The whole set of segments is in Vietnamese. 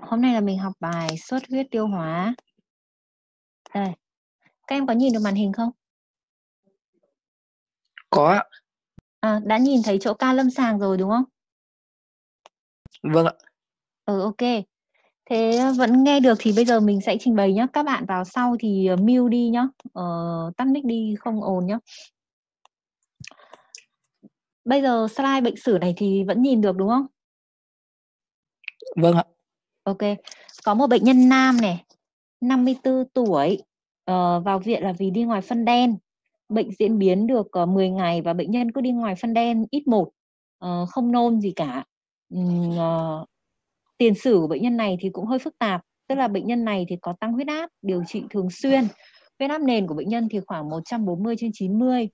Hôm nay là mình học bài xuất huyết tiêu hóa. Đây. Các em có nhìn được màn hình không? Có. À, đã nhìn thấy chỗ ca lâm sàng rồi đúng không? Vâng ạ. Ừ ok. Thế vẫn nghe được thì bây giờ mình sẽ trình bày nhé. Các bạn vào sau thì ờ, mute đi nhá. Ờ, tắt mic đi không ồn nhá. Bây giờ slide bệnh sử này thì vẫn nhìn được đúng không? Vâng ạ. Ok. Có một bệnh nhân nam này, 54 tuổi, uh, vào viện là vì đi ngoài phân đen. Bệnh diễn biến được ờ, uh, 10 ngày và bệnh nhân cứ đi ngoài phân đen ít một, uh, không nôn gì cả. uh, tiền sử của bệnh nhân này thì cũng hơi phức tạp, tức là bệnh nhân này thì có tăng huyết áp, điều trị thường xuyên. Huyết áp nền của bệnh nhân thì khoảng 140 trên 90.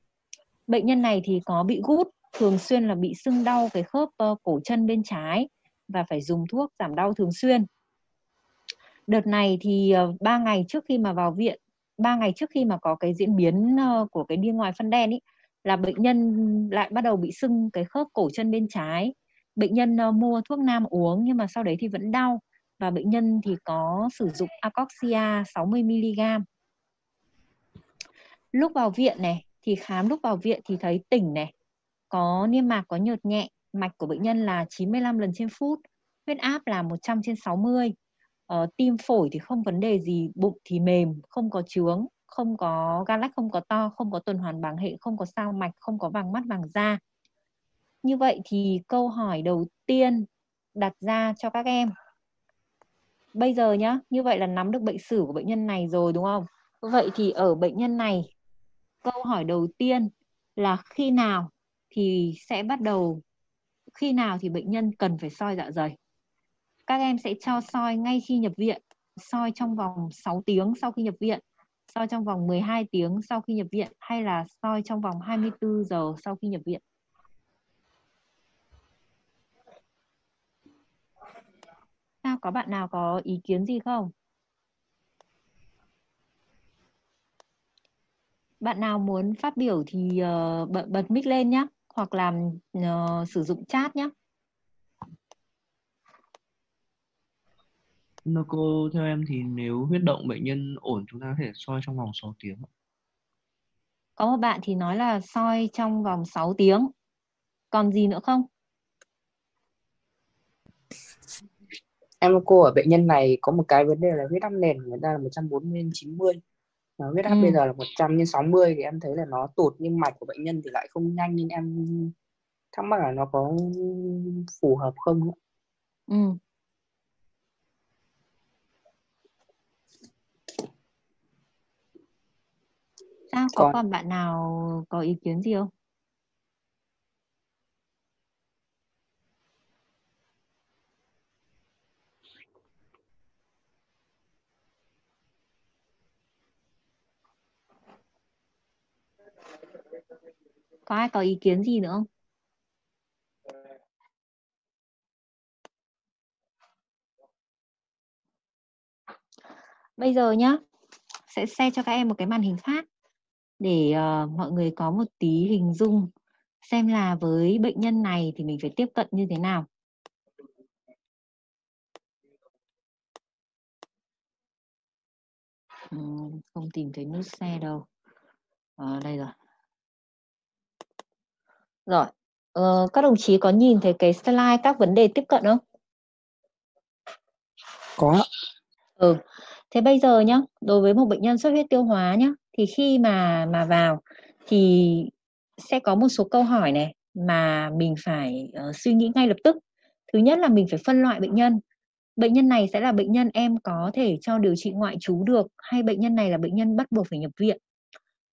Bệnh nhân này thì có bị gút, thường xuyên là bị sưng đau cái khớp uh, cổ chân bên trái và phải dùng thuốc giảm đau thường xuyên. Đợt này thì ờ, 3 ngày trước khi mà vào viện, 3 ngày trước khi mà có cái diễn biến ờ, của cái đi ngoài phân đen ý, là bệnh nhân lại bắt đầu bị sưng cái khớp cổ chân bên trái. Bệnh nhân ờ, mua thuốc nam uống nhưng mà sau đấy thì vẫn đau và bệnh nhân thì có sử dụng Acoxia 60 mg. Lúc vào viện này thì khám lúc vào viện thì thấy tỉnh này, có niêm mạc có nhợt nhẹ, mạch của bệnh nhân là 95 lần trên phút, huyết áp là 100 trên 60. Ờ, tim phổi thì không vấn đề gì, bụng thì mềm, không có trướng, không có gan lách không có to, không có tuần hoàn bảng hệ, không có sao mạch, không có vàng mắt vàng da. Như vậy thì câu hỏi đầu tiên đặt ra cho các em. Bây giờ nhá, như vậy là nắm được bệnh sử của bệnh nhân này rồi đúng không? Vậy thì ở bệnh nhân này, câu hỏi đầu tiên là khi nào thì sẽ bắt đầu khi nào thì bệnh nhân cần phải soi dạ dày. Các em sẽ cho soi ngay khi nhập viện, soi trong vòng 6 tiếng sau khi nhập viện, soi trong vòng 12 tiếng sau khi nhập viện hay là soi trong vòng 24 giờ sau khi nhập viện. Sao có bạn nào có ý kiến gì không? Bạn nào muốn phát biểu thì uh, bật, bật mic lên nhé hoặc là uh, sử dụng chat nhé. Nó cô theo em thì nếu huyết động bệnh nhân ổn chúng ta có thể soi trong vòng 6 tiếng. Có một bạn thì nói là soi trong vòng 6 tiếng. Còn gì nữa không? Em cô ở bệnh nhân này có một cái vấn đề là huyết áp nền của người ta là 140 trên 90 mà huyết áp ừ. bây giờ là 100 nhân 60 thì em thấy là nó tụt nhưng mạch của bệnh nhân thì lại không nhanh nên em thắc mắc là nó có phù hợp không ừ. sao có còn, còn bạn nào có ý kiến gì không Có ai có ý kiến gì nữa không? Bây giờ nhá, sẽ share cho các em một cái màn hình khác để uh, mọi người có một tí hình dung xem là với bệnh nhân này thì mình phải tiếp cận như thế nào. Ừ, không tìm thấy nút share đâu. À, đây rồi. Rồi, ờ, các đồng chí có nhìn thấy cái slide các vấn đề tiếp cận không? Có. Ừ. Thế bây giờ nhá, đối với một bệnh nhân xuất huyết tiêu hóa nhá, thì khi mà mà vào thì sẽ có một số câu hỏi này mà mình phải uh, suy nghĩ ngay lập tức. Thứ nhất là mình phải phân loại bệnh nhân. Bệnh nhân này sẽ là bệnh nhân em có thể cho điều trị ngoại trú được hay bệnh nhân này là bệnh nhân bắt buộc phải nhập viện.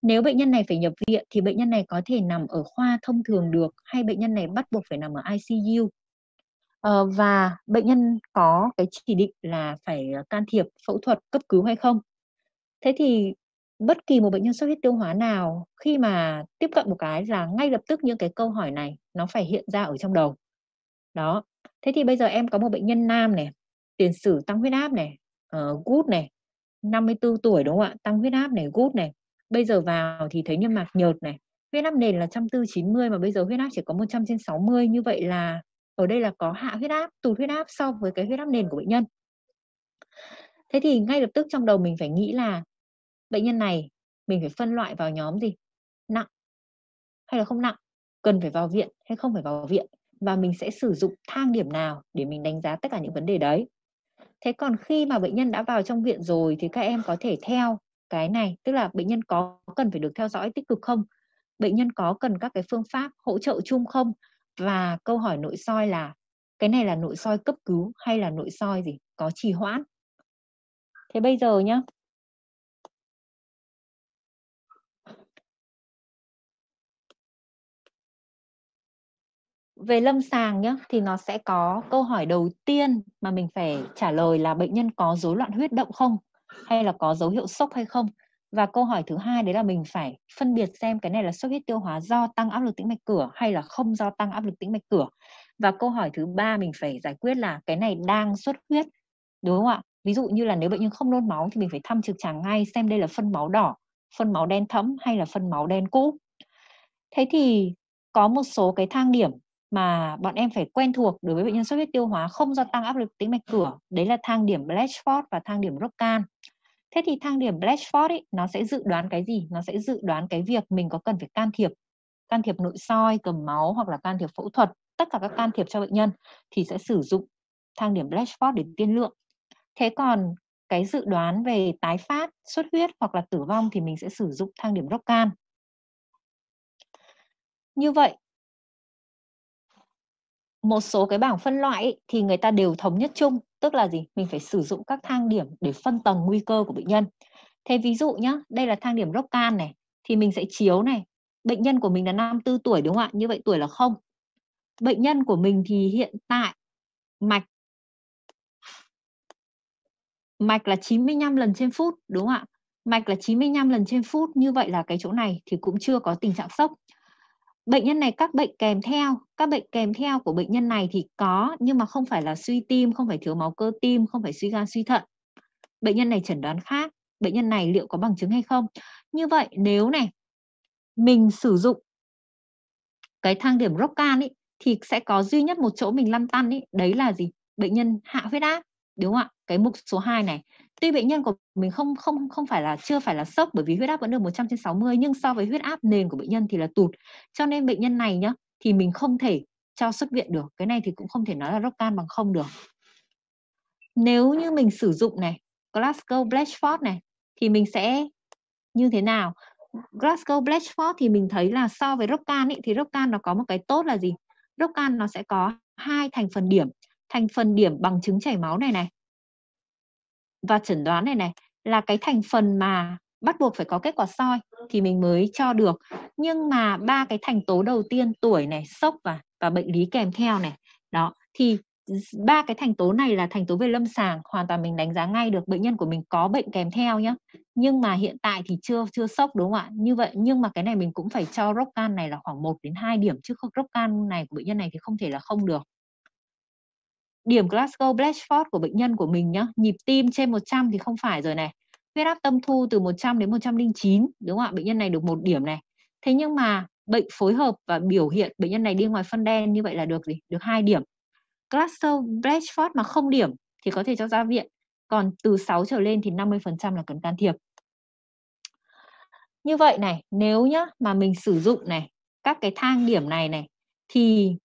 Nếu bệnh nhân này phải nhập viện thì bệnh nhân này có thể nằm ở khoa thông thường được hay bệnh nhân này bắt buộc phải nằm ở ICU. à, ờ, và bệnh nhân có cái chỉ định là phải ờ, can thiệp phẫu thuật cấp cứu hay không. Thế thì bất kỳ một bệnh nhân xuất huyết tiêu hóa nào khi mà tiếp cận một cái là ngay lập tức những cái câu hỏi này nó phải hiện ra ở trong đầu. Đó. Thế thì bây giờ em có một bệnh nhân nam này, tiền sử tăng huyết áp này, uh, gút này, 54 tuổi đúng không ạ? Tăng huyết áp này, gút này, bây giờ vào thì thấy niêm mạc nhợt này, huyết áp nền là 140 mà bây giờ huyết áp chỉ có 100 trên 60 như vậy là ở đây là có hạ huyết áp, tụt huyết áp so với cái huyết áp nền của bệnh nhân. Thế thì ngay lập tức trong đầu mình phải nghĩ là bệnh nhân này mình phải phân loại vào nhóm gì? Nặng hay là không nặng? Cần phải vào viện hay không phải vào viện? Và mình sẽ sử dụng thang điểm nào để mình đánh giá tất cả những vấn đề đấy? Thế còn khi mà bệnh nhân đã vào trong viện rồi thì các em có thể theo cái này, tức là bệnh nhân có cần phải được theo dõi tích cực không? Bệnh nhân có cần các cái phương pháp hỗ trợ chung không? Và câu hỏi nội soi là, cái này là nội soi cấp cứu hay là nội soi gì? Có trì hoãn? Thế bây giờ nhá. Về lâm sàng nhá, thì nó sẽ có câu hỏi đầu tiên mà mình phải trả lời là bệnh nhân có rối loạn huyết động không? Hay là có dấu hiệu sốc hay không? Và câu hỏi thứ hai đấy là mình phải phân biệt xem cái này là xuất huyết tiêu hóa do tăng áp lực tĩnh mạch cửa hay là không do tăng áp lực tĩnh mạch cửa. Và câu hỏi thứ ba mình phải giải quyết là cái này đang xuất huyết, đúng không ạ? Ví dụ như là nếu bệnh nhân không nôn máu thì mình phải thăm trực tràng ngay xem đây là phân máu đỏ, phân máu đen thẫm hay là phân máu đen cũ. Thế thì có một số cái thang điểm mà bọn em phải quen thuộc đối với bệnh nhân xuất huyết tiêu hóa không do tăng áp lực tĩnh mạch cửa. Đấy là thang điểm Blatchford và thang điểm Roccan thế thì thang điểm Blatchford ấy, nó sẽ dự đoán cái gì? Nó sẽ dự đoán cái việc mình có cần phải can thiệp can thiệp nội soi cầm máu hoặc là can thiệp phẫu thuật tất cả các can thiệp cho bệnh nhân thì sẽ sử dụng thang điểm Blatchford để tiên lượng. Thế còn cái dự đoán về tái phát xuất huyết hoặc là tử vong thì mình sẽ sử dụng thang điểm Roccan như vậy một số cái bảng phân loại ấy, thì người ta đều thống nhất chung. Tức là gì? Mình phải sử dụng các thang điểm để phân tầng nguy cơ của bệnh nhân. Thế ví dụ nhá đây là thang điểm Roccan này thì mình sẽ chiếu này. Bệnh nhân của mình là 54 tuổi đúng không ạ? Như vậy tuổi là không. Bệnh nhân của mình thì hiện tại mạch mạch là 95 lần trên phút đúng không ạ? Mạch là 95 lần trên phút như vậy là cái chỗ này thì cũng chưa có tình trạng sốc bệnh nhân này các bệnh kèm theo, các bệnh kèm theo của bệnh nhân này thì có, nhưng mà không phải là suy tim, không phải thiếu máu cơ tim, không phải suy gan suy thận. Bệnh nhân này chẩn đoán khác, bệnh nhân này liệu có bằng chứng hay không? Như vậy, nếu này, mình sử dụng cái thang điểm Roccan ấy thì sẽ có duy nhất một chỗ mình lăn tăn ấy đấy là gì? Bệnh nhân hạ huyết áp, đúng không ạ? Cái mục số 2 này tuy bệnh nhân của mình không không không phải là chưa phải là sốc bởi vì huyết áp vẫn được 100 trên 60 nhưng so với huyết áp nền của bệnh nhân thì là tụt. Cho nên bệnh nhân này nhá thì mình không thể cho xuất viện được. Cái này thì cũng không thể nói là Roccan bằng không được. Nếu như mình sử dụng này Glasgow Blatchford này thì mình sẽ như thế nào? Glasgow Blatchford thì mình thấy là so với Roccan ấy, thì Roccan nó có một cái tốt là gì? Roccan nó sẽ có hai thành phần điểm. Thành phần điểm bằng chứng chảy máu này này và chẩn đoán này này, là cái thành phần mà bắt buộc phải có kết quả soi thì mình mới cho được. Nhưng mà ba cái thành tố đầu tiên, tuổi này, sốc và và bệnh lý kèm theo này, đó, thì ba cái thành tố này là thành tố về lâm sàng, hoàn toàn mình đánh giá ngay được bệnh nhân của mình có bệnh kèm theo nhé nhưng mà hiện tại thì chưa chưa sốc, đúng không ạ? Như vậy, nhưng mà cái này mình cũng phải cho Roccan này là khoảng 1 đến 2 điểm, chứ không, Roccan này của bệnh nhân này thì không thể là không được điểm Glasgow Blatchford của bệnh nhân của mình nhá, nhịp tim trên 100 thì không phải rồi này. Huyết áp tâm thu từ 100 đến 109 đúng không ạ? Bệnh nhân này được một điểm này. Thế nhưng mà bệnh phối hợp và biểu hiện bệnh nhân này đi ngoài phân đen như vậy là được gì? Được hai điểm. Glasgow Blatchford mà không điểm thì có thể cho ra viện. Còn từ 6 trở lên thì 50% là cần can thiệp. Như vậy này, nếu nhá mà mình sử dụng này, các cái thang điểm này này, thì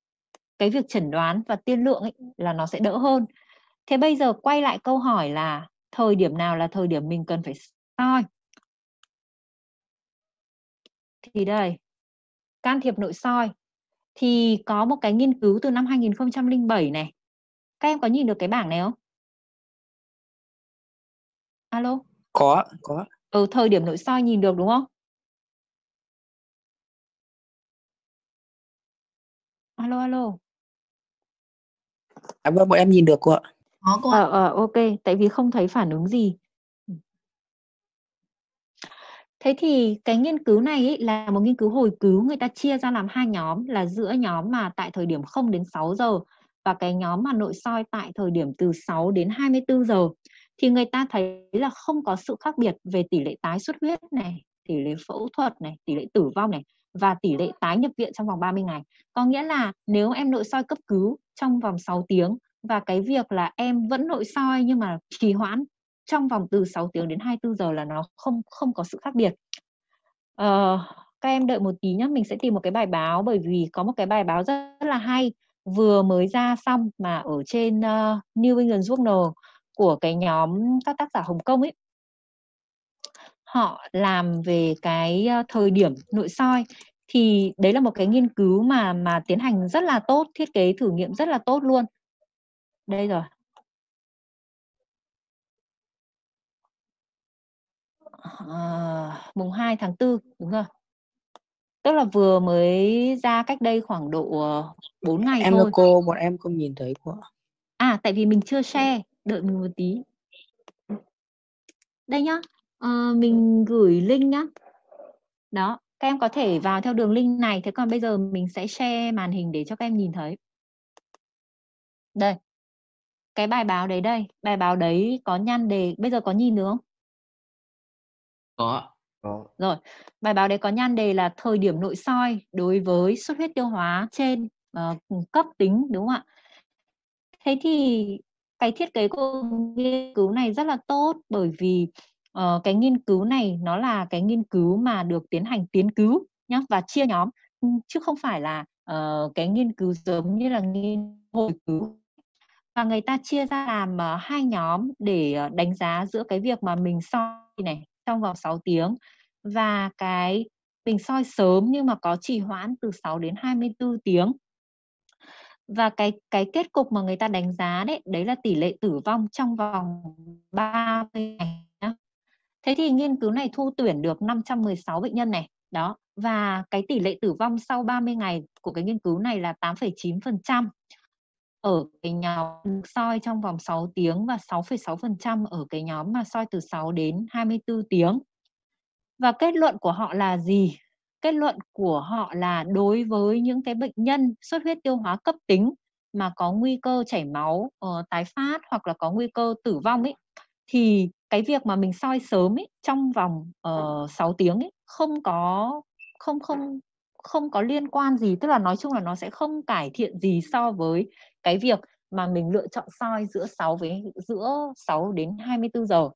cái việc chẩn đoán và tiên lượng ấy là nó sẽ đỡ hơn. Thế bây giờ quay lại câu hỏi là thời điểm nào là thời điểm mình cần phải soi? Thì đây can thiệp nội soi. Thì có một cái nghiên cứu từ năm 2007 này. Các em có nhìn được cái bảng này không? Alo? Có có ừ thời điểm nội soi nhìn được đúng không? Alo alo À vâng, bọn em nhìn được cô ạ. Có cô ạ. Ờ, ờ, ok, tại vì không thấy phản ứng gì. Thế thì cái nghiên cứu này ý, là một nghiên cứu hồi cứu người ta chia ra làm hai nhóm là giữa nhóm mà tại thời điểm 0 đến 6 giờ và cái nhóm mà nội soi tại thời điểm từ 6 đến 24 giờ thì người ta thấy là không có sự khác biệt về tỷ lệ tái xuất huyết này, tỷ lệ phẫu thuật này, tỷ lệ tử vong này và tỷ lệ tái nhập viện trong vòng 30 ngày. Có nghĩa là nếu em nội soi cấp cứu trong vòng 6 tiếng và cái việc là em vẫn nội soi nhưng mà trì hoãn trong vòng từ 6 tiếng đến 24 giờ là nó không không có sự khác biệt. Ờ, các em đợi một tí nhé, mình sẽ tìm một cái bài báo bởi vì có một cái bài báo rất, rất là hay vừa mới ra xong mà ở trên uh, New England Journal của cái nhóm các tác giả Hồng Kông ấy họ làm về cái thời điểm nội soi. Thì đấy là một cái nghiên cứu mà mà tiến hành rất là tốt thiết kế thử nghiệm rất là tốt luôn. Đây rồi. À, mùng 2 tháng 4 đúng rồi. Tức là vừa mới ra cách đây khoảng độ 4 ngày em thôi. cô bọn em không nhìn thấy cô à tại vì mình chưa share đợi mình một tí. Đây nhá à, mình gửi link nhá. Đó các em có thể vào theo đường link này. Thế còn bây giờ mình sẽ share màn hình để cho các em nhìn thấy. Đây cái bài báo đấy đây. Bài báo đấy có nhan đề bây giờ có nhìn được không? Có. Có. Rồi bài báo đấy có nhan đề là thời điểm nội soi đối với xuất huyết tiêu hóa trên uh, cấp tính đúng không ạ? Thế thì cái thiết kế của nghiên cứu này rất là tốt bởi vì uh, cái nghiên cứu này nó là cái nghiên cứu mà được tiến hành tiến cứu nhá và chia nhóm. Ừ, chứ không phải là uh, cái nghiên cứu giống như là nghiên hồi cứu. Và người ta chia ra làm uh, hai nhóm để uh, đánh giá giữa cái việc mà mình soi này trong vòng 6 tiếng và cái mình soi sớm nhưng mà có trì hoãn từ 6 đến 24 tiếng. Và cái cái kết cục mà người ta đánh giá đấy đấy là tỷ lệ tử vong trong vòng 30 ngày. Thế thì nghiên cứu này thu tuyển được 516 bệnh nhân này. Đó. Và cái tỷ lệ tử vong sau 30 ngày của cái nghiên cứu này là 8,9% ở cái nhóm soi trong vòng 6 tiếng và 6,6% ở cái nhóm mà soi từ 6 đến 24 tiếng. Và kết luận của họ là gì? Kết luận của họ là đối với những cái bệnh nhân xuất huyết tiêu hóa cấp tính mà có nguy cơ chảy máu, uh, tái phát hoặc là có nguy cơ tử vong ấy thì cái việc mà mình soi sớm ấy trong vòng uh, ờ, 6 tiếng ấy không có không không không có liên quan gì tức là nói chung là nó sẽ không cải thiện gì so với cái việc mà mình lựa chọn soi giữa 6 với giữa 6 đến 24 giờ.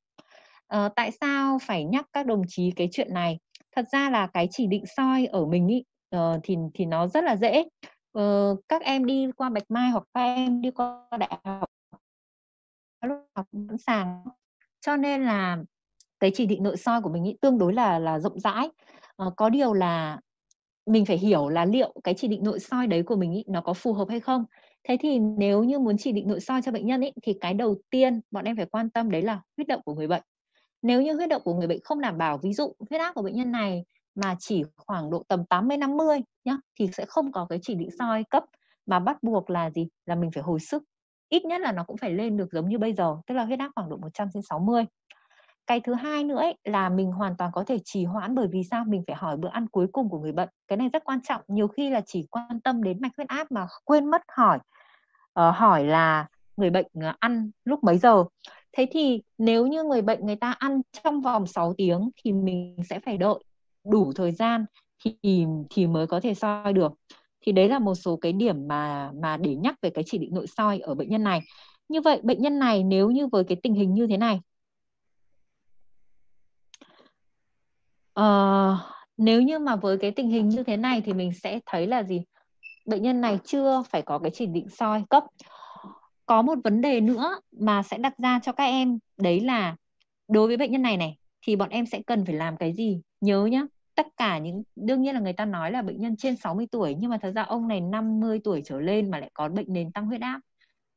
À, tại sao phải nhắc các đồng chí cái chuyện này? Thật ra là cái chỉ định soi ở mình ý, uh, thì thì nó rất là dễ. Uh, các em đi qua Bạch Mai hoặc các em đi qua đại học lúc học sẵn sàng cho nên là cái chỉ định nội soi của mình ý, tương đối là là rộng rãi. À, có điều là mình phải hiểu là liệu cái chỉ định nội soi đấy của mình ý, nó có phù hợp hay không. Thế thì nếu như muốn chỉ định nội soi cho bệnh nhân ý, thì cái đầu tiên bọn em phải quan tâm đấy là huyết động của người bệnh. Nếu như huyết động của người bệnh không đảm bảo ví dụ huyết áp của bệnh nhân này mà chỉ khoảng độ tầm 80 50 nhá thì sẽ không có cái chỉ định soi cấp mà bắt buộc là gì? Là mình phải hồi sức ít nhất là nó cũng phải lên được giống như bây giờ tức là huyết áp khoảng độ 100 trên 60 cái thứ hai nữa ấy, là mình hoàn toàn có thể trì hoãn bởi vì sao? Mình phải hỏi bữa ăn cuối cùng của người bệnh. Cái này rất quan trọng nhiều khi là chỉ quan tâm đến mạch huyết áp mà quên mất hỏi uh, hỏi là người bệnh ờ, ăn lúc mấy giờ. Thế thì nếu như người bệnh người ta ăn trong vòng 6 tiếng thì mình sẽ phải đợi đủ thời gian thì thì mới có thể soi được thì đấy là một số cái điểm mà mà để nhắc về cái chỉ định nội soi ở bệnh nhân này. Như vậy bệnh nhân này nếu như với cái tình hình như thế này uh, nếu như mà với cái tình hình như thế này thì mình sẽ thấy là gì? Bệnh nhân này chưa phải có cái chỉ định soi cấp. Có một vấn đề nữa mà sẽ đặt ra cho các em đấy là đối với bệnh nhân này này thì bọn em sẽ cần phải làm cái gì? Nhớ nhá tất cả những đương nhiên là người ta nói là bệnh nhân trên 60 tuổi nhưng mà thật ra ông này 50 tuổi trở lên mà lại có bệnh nền tăng huyết áp.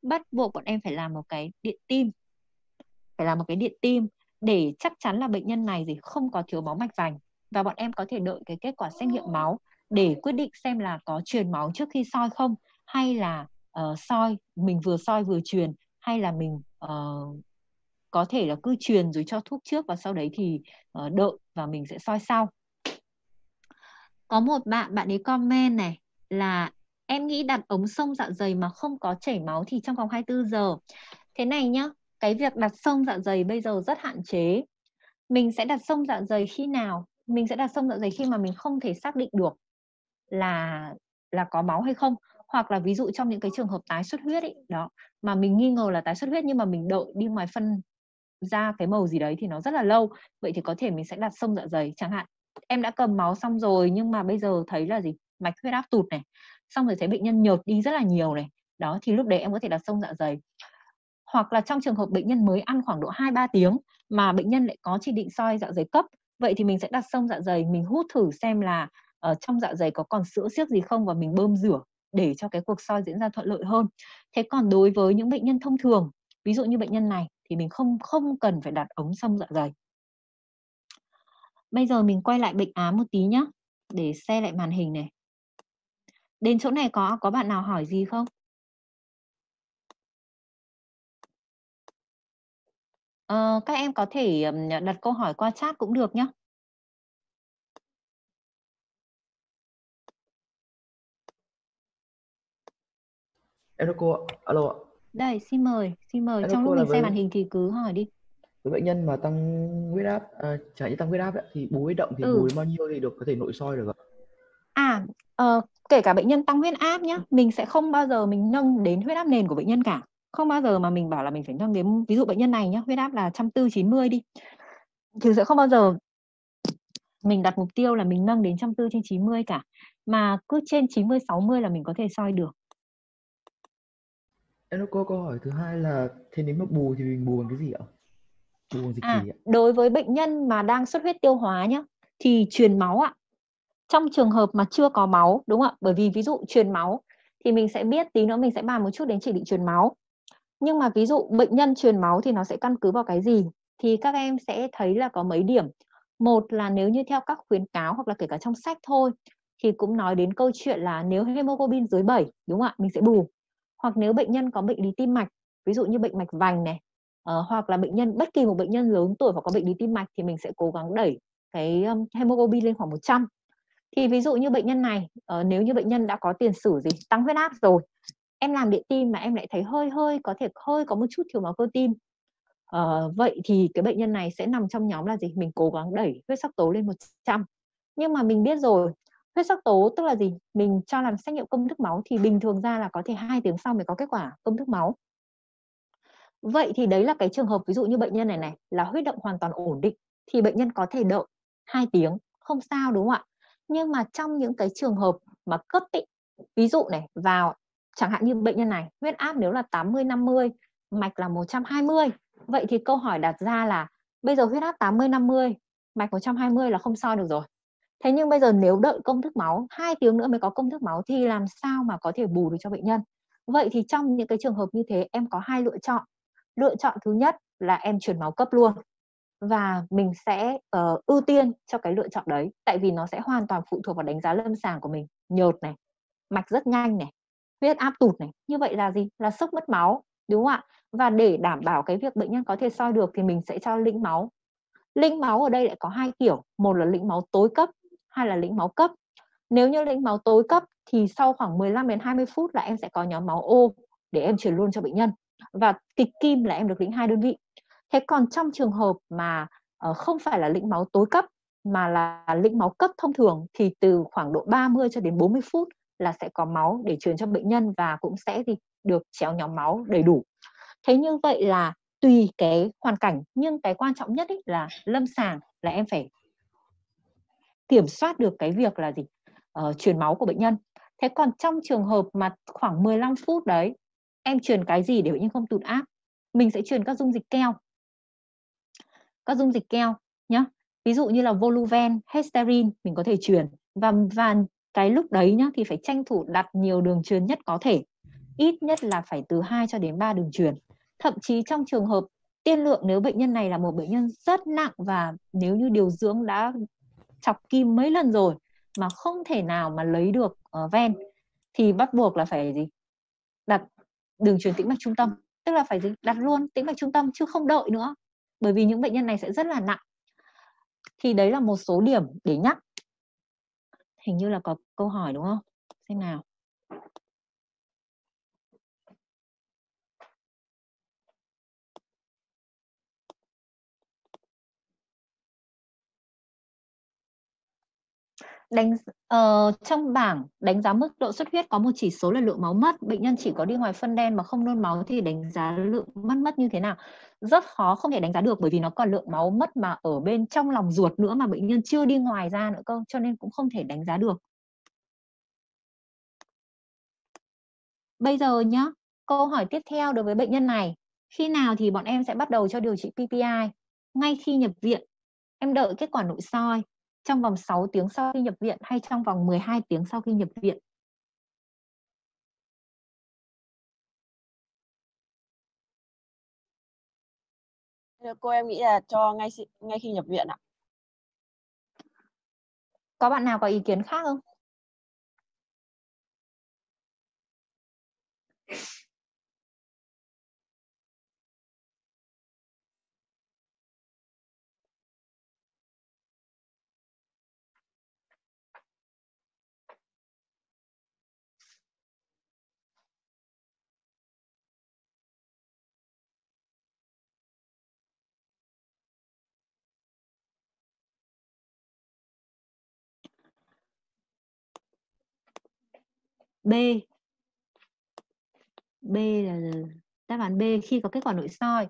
Bắt buộc bọn em phải làm một cái điện tim phải làm một cái điện tim để chắc chắn là bệnh nhân này gì không có thiếu máu mạch vành. Và bọn em có thể đợi cái kết quả xét nghiệm máu để quyết định xem là có truyền máu trước khi soi không hay là uh, soi mình vừa soi vừa truyền hay là mình uh, có thể là cứ truyền rồi cho thuốc trước và sau đấy thì uh, đợi và mình sẽ soi sau có một bạn bạn ấy comment này là, em nghĩ đặt ống sông dạ dày mà không có chảy máu thì trong vòng 24 giờ. Thế này nhá, cái việc đặt sông dạ dày bây giờ rất hạn chế. Mình sẽ đặt sông dạ dày khi nào? Mình sẽ đặt sông dạ dày khi mà mình không thể xác định được là là có máu hay không. Hoặc là ví dụ trong những cái trường hợp tái xuất huyết ấy, đó, mà mình nghi ngờ là tái xuất huyết nhưng mà mình đợi đi ngoài phân ra cái màu gì đấy thì nó rất là lâu. Vậy thì có thể mình sẽ đặt sông dạ dày, chẳng hạn em đã cầm máu xong rồi, nhưng mà bây giờ thấy là gì? Mạch huyết áp tụt này, xong rồi thấy bệnh nhân nhợt đi rất là nhiều này. Đó, thì lúc đấy em có thể đặt sông dạ dày. Hoặc là trong trường hợp bệnh nhân mới ăn khoảng độ 2 3 tiếng mà bệnh nhân lại có chỉ định soi dạ dày cấp, vậy thì mình sẽ đặt sông dạ dày, mình hút thử xem là ở trong dạ dày có còn sữa siếc gì không và mình bơm rửa để cho cái cuộc soi diễn ra thuận lợi hơn. Thế còn đối với những bệnh nhân thông thường, ví dụ như bệnh nhân này thì mình không không cần phải đặt ống sông dạ dày bây giờ mình quay lại bệnh án một tí nhé để xe lại màn hình này đến chỗ này có có bạn nào hỏi gì không Ờ, các em có thể đặt câu hỏi qua chat cũng được nhé. Em thưa cô ạ. Alo ạ. Đây, xin mời, xin mời. Em Trong lúc mình xem màn hình thì cứ hỏi đi. Với bệnh nhân mà tăng huyết áp, à, chẳng hạn như tăng huyết áp ấy, thì bù huyết động thì Ừ. bù đến bao nhiêu thì được có thể nội soi được ạ? À, ờ, kể cả bệnh nhân tăng huyết áp nhá, mình sẽ không bao giờ mình nâng đến huyết áp nền của bệnh nhân cả. Không bao giờ mà mình bảo là mình phải nâng đến ví dụ bệnh nhân này nhá, huyết áp là 140 90 đi. Thì sẽ không bao giờ mình đặt mục tiêu là mình nâng đến 140 trên 90 cả. Mà cứ trên 90 60 là mình có thể soi được. Em cô câu hỏi thứ hai là thế nếu mà bù thì mình bù bằng cái gì ạ? Dịch À, gì ạ? đối với bệnh nhân mà đang xuất huyết tiêu hóa nhá, thì truyền máu ạ. Trong trường hợp mà chưa có máu, đúng không ạ? Bởi vì ví dụ truyền máu thì mình sẽ biết tí nữa mình sẽ bàn một chút đến chỉ định truyền máu. Nhưng mà ví dụ bệnh nhân truyền máu thì nó sẽ căn cứ vào cái gì? Thì các em sẽ thấy là có mấy điểm. Một là nếu như theo các khuyến cáo hoặc là kể cả trong sách thôi thì cũng nói đến câu chuyện là nếu hemoglobin dưới 7 đúng không ạ? Mình sẽ bù. Hoặc nếu bệnh nhân có bệnh lý tim mạch, ví dụ như bệnh mạch vành này, uh, hoặc là bệnh nhân bất kỳ một bệnh nhân lớn tuổi hoặc có bệnh lý tim mạch thì mình sẽ cố gắng đẩy cái um, hemoglobin lên khoảng 100. Thì ví dụ như bệnh nhân này, uh, nếu như bệnh nhân đã có tiền sử gì tăng huyết áp rồi, em làm điện tim mà em lại thấy hơi hơi có thể hơi có một chút thiếu máu cơ tim. uh, vậy thì cái bệnh nhân này sẽ nằm trong nhóm là gì? Mình cố gắng đẩy huyết sắc tố lên 100. Nhưng mà mình biết rồi, huyết sắc tố tức là gì? Mình cho làm xét nghiệm công thức máu thì bình thường ra là có thể hai tiếng sau mới có kết quả công thức máu. Vậy thì đấy là cái trường hợp ví dụ như bệnh nhân này này là huyết động hoàn toàn ổn định thì bệnh nhân có thể đợi 2 tiếng, không sao đúng không ạ? Nhưng mà trong những cái trường hợp mà cấp ý, ví dụ này vào chẳng hạn như bệnh nhân này huyết áp nếu là 80 50, mạch là 120. Vậy thì câu hỏi đặt ra là bây giờ huyết áp 80 50, mạch 120 là không soi được rồi. Thế nhưng bây giờ nếu đợi công thức máu 2 tiếng nữa mới có công thức máu thì làm sao mà có thể bù được cho bệnh nhân? Vậy thì trong những cái trường hợp như thế em có hai lựa chọn. Lựa chọn thứ nhất là em chuyển máu cấp luôn. Và mình sẽ uh, ưu tiên cho cái lựa chọn đấy tại vì nó sẽ hoàn toàn phụ thuộc vào đánh giá lâm sàng của mình. Nhợt này mạch rất nhanh này huyết áp tụt này như vậy là gì? Là sốc mất máu đúng không ạ? Và để đảm bảo cái việc bệnh nhân có thể soi được thì mình sẽ cho lĩnh máu. Lĩnh máu ở đây lại có hai kiểu một là lĩnh máu tối cấp hai là lĩnh máu cấp. Nếu như lĩnh máu tối cấp thì sau khoảng 15 đến 20 phút là em sẽ có nhóm máu ô để em truyền luôn cho bệnh nhân và kịch kim là em được lĩnh hai đơn vị. Thế còn trong trường hợp mà uh, không phải là lĩnh máu tối cấp mà là lĩnh máu cấp thông thường thì từ khoảng độ 30 cho đến 40 phút là sẽ có máu để truyền cho bệnh nhân và cũng sẽ thì được chéo nhóm máu đầy đủ. Thế như vậy là tùy cái hoàn cảnh nhưng cái quan trọng nhất ý là lâm sàng là em phải kiểm soát được cái việc là gì? Uh, truyền máu của bệnh nhân. Thế còn trong trường hợp mà khoảng 15 phút đấy em truyền cái gì để bệnh nhân không tụt áp? Mình sẽ truyền các dung dịch keo. Các dung dịch keo nhá. Ví dụ như là voluven hesterine mình có thể truyền. Và và cái lúc đấy nhá thì phải tranh thủ đặt nhiều đường truyền nhất có thể. Ít nhất là phải từ 2 cho đến 3 đường truyền. Thậm chí trong trường hợp tiên lượng nếu bệnh nhân này là một bệnh nhân rất nặng và nếu như điều dưỡng đã chọc kim mấy lần rồi mà không thể nào mà lấy được uh, ven thì bắt buộc là phải gì? Đặt đường truyền tĩnh mạch trung tâm. Tức là phải đặt luôn tĩnh mạch trung tâm chứ không đợi nữa, bởi vì những bệnh nhân này sẽ rất là nặng. Thì đấy là một số điểm để nhắc. Hình như là có câu hỏi đúng không? Xem nào. Đánh uh, trong bảng đánh giá mức độ xuất huyết có một chỉ số là lượng máu mất. Bệnh nhân chỉ có đi ngoài phân đen mà không nôn máu thì đánh giá lượng mất mất như thế nào? Rất khó không thể đánh giá được bởi vì nó còn lượng máu mất mà ở bên trong lòng ruột nữa mà bệnh nhân chưa đi ngoài ra nữa cơ cho nên cũng không thể đánh giá được. Bây giờ nhá câu hỏi tiếp theo đối với bệnh nhân này. Khi nào thì bọn em sẽ bắt đầu cho điều trị PPI ngay khi nhập viện. Em đợi kết quả nội soi trong vòng 6 tiếng sau khi nhập viện hay trong vòng 12 tiếng sau khi nhập viện. Cô em nghĩ là cho ngay ngay khi nhập viện ạ. Có bạn nào có ý kiến khác không? B. B là đáp án B khi có kết quả nội soi.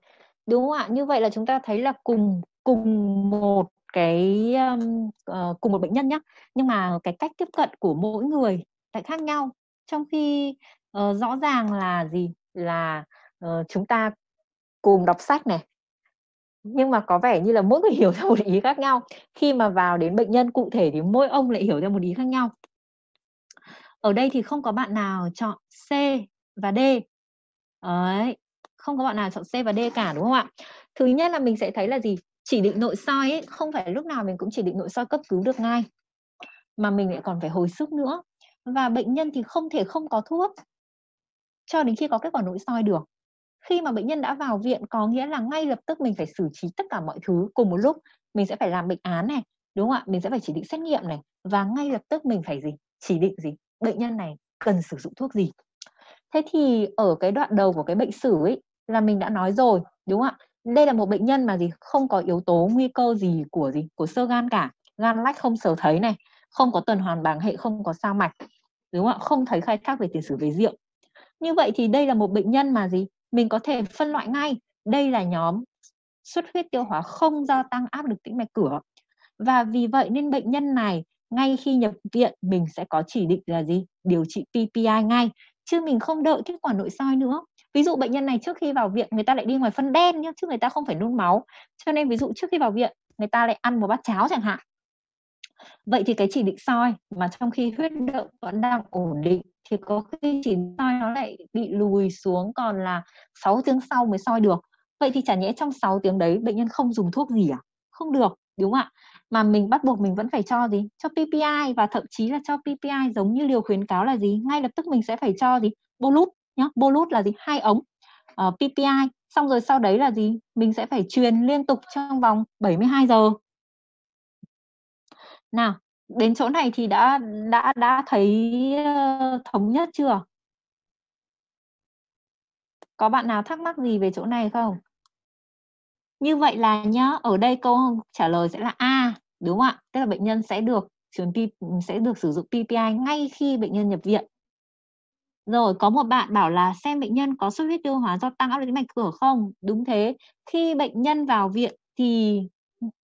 Đúng không ạ? Như vậy là chúng ta thấy là cùng cùng một cái um, uh, cùng một bệnh nhân nhé nhưng mà cái cách tiếp cận của mỗi người lại khác nhau. Trong khi uh, rõ ràng là gì? Là uh, chúng ta cùng đọc sách này. Nhưng mà có vẻ như là mỗi người hiểu theo một ý khác nhau. Khi mà vào đến bệnh nhân cụ thể thì mỗi ông lại hiểu theo một ý khác nhau ở đây thì không có bạn nào chọn C và D. Đấy, không có bạn nào chọn C và D cả đúng không ạ? Thứ nhất là mình sẽ thấy là gì? Chỉ định nội soi ấy, không phải lúc nào mình cũng chỉ định nội soi cấp cứu được ngay mà mình lại còn phải hồi sức nữa. Và bệnh nhân thì không thể không có thuốc cho đến khi có kết quả nội soi được. Khi mà bệnh nhân đã vào viện có nghĩa là ngay lập tức mình phải xử trí tất cả mọi thứ cùng một lúc. Mình sẽ phải làm bệnh án này đúng không ạ? Mình sẽ phải chỉ định xét nghiệm này và ngay lập tức mình phải gì? Chỉ định gì? Bệnh nhân này cần sử dụng thuốc gì? Thế thì ở cái đoạn đầu của cái bệnh sử ấy là mình đã nói rồi, đúng không ạ? Đây là một bệnh nhân mà gì? Không có yếu tố nguy cơ gì của gì? Của sơ gan cả. Gan lách không sờ thấy này, không có tuần hoàn bàng hệ, không có sao mạch, đúng không ạ? Không thấy khai thác về tiền sử về rượu. Như vậy thì đây là một bệnh nhân mà gì? Mình có thể phân loại ngay. Đây là nhóm xuất huyết tiêu hóa không do tăng áp lực tĩnh mạch cửa. Và vì vậy nên bệnh nhân này ngay khi nhập viện, mình sẽ có chỉ định là gì? Điều trị PPI ngay, chứ mình không đợi kết quả nội soi nữa. Ví dụ bệnh nhân này trước khi vào viện, người ta lại đi ngoài phân đen nhá, chứ người ta không phải nôn máu. Cho nên ví dụ trước khi vào viện, người ta lại ăn một bát cháo chẳng hạn. Vậy thì cái chỉ định soi mà trong khi huyết động vẫn đang ổn định, thì có khi chỉ soi nó lại bị lùi xuống còn là 6 tiếng sau mới soi được. Vậy thì chả nhẽ trong 6 tiếng đấy, bệnh nhân không dùng thuốc gì à? Không được, đúng không ạ? Mà mình bắt buộc mình vẫn phải cho gì? Cho PPI và thậm chí là cho PPI giống như liều khuyến cáo là gì? Ngay lập tức mình sẽ phải cho gì? Bolus nhá. Bolus là gì? Hai ống ờ, uh, PPI xong rồi sau đấy là gì? Mình sẽ phải truyền liên tục trong vòng 72 giờ. Nào đến chỗ này thì đã đã đã thấy uh, thống nhất chưa? Có bạn nào thắc mắc gì về chỗ này không? Như vậy là nhá, ở đây câu trả lời sẽ là A, đúng không ạ? Tức là bệnh nhân sẽ được truyền sẽ được sử dụng PPI ngay khi bệnh nhân nhập viện. Rồi có một bạn bảo là xem bệnh nhân có xuất huyết tiêu hóa do tăng áp lực tĩnh mạch cửa không? Đúng thế. Khi bệnh nhân vào viện thì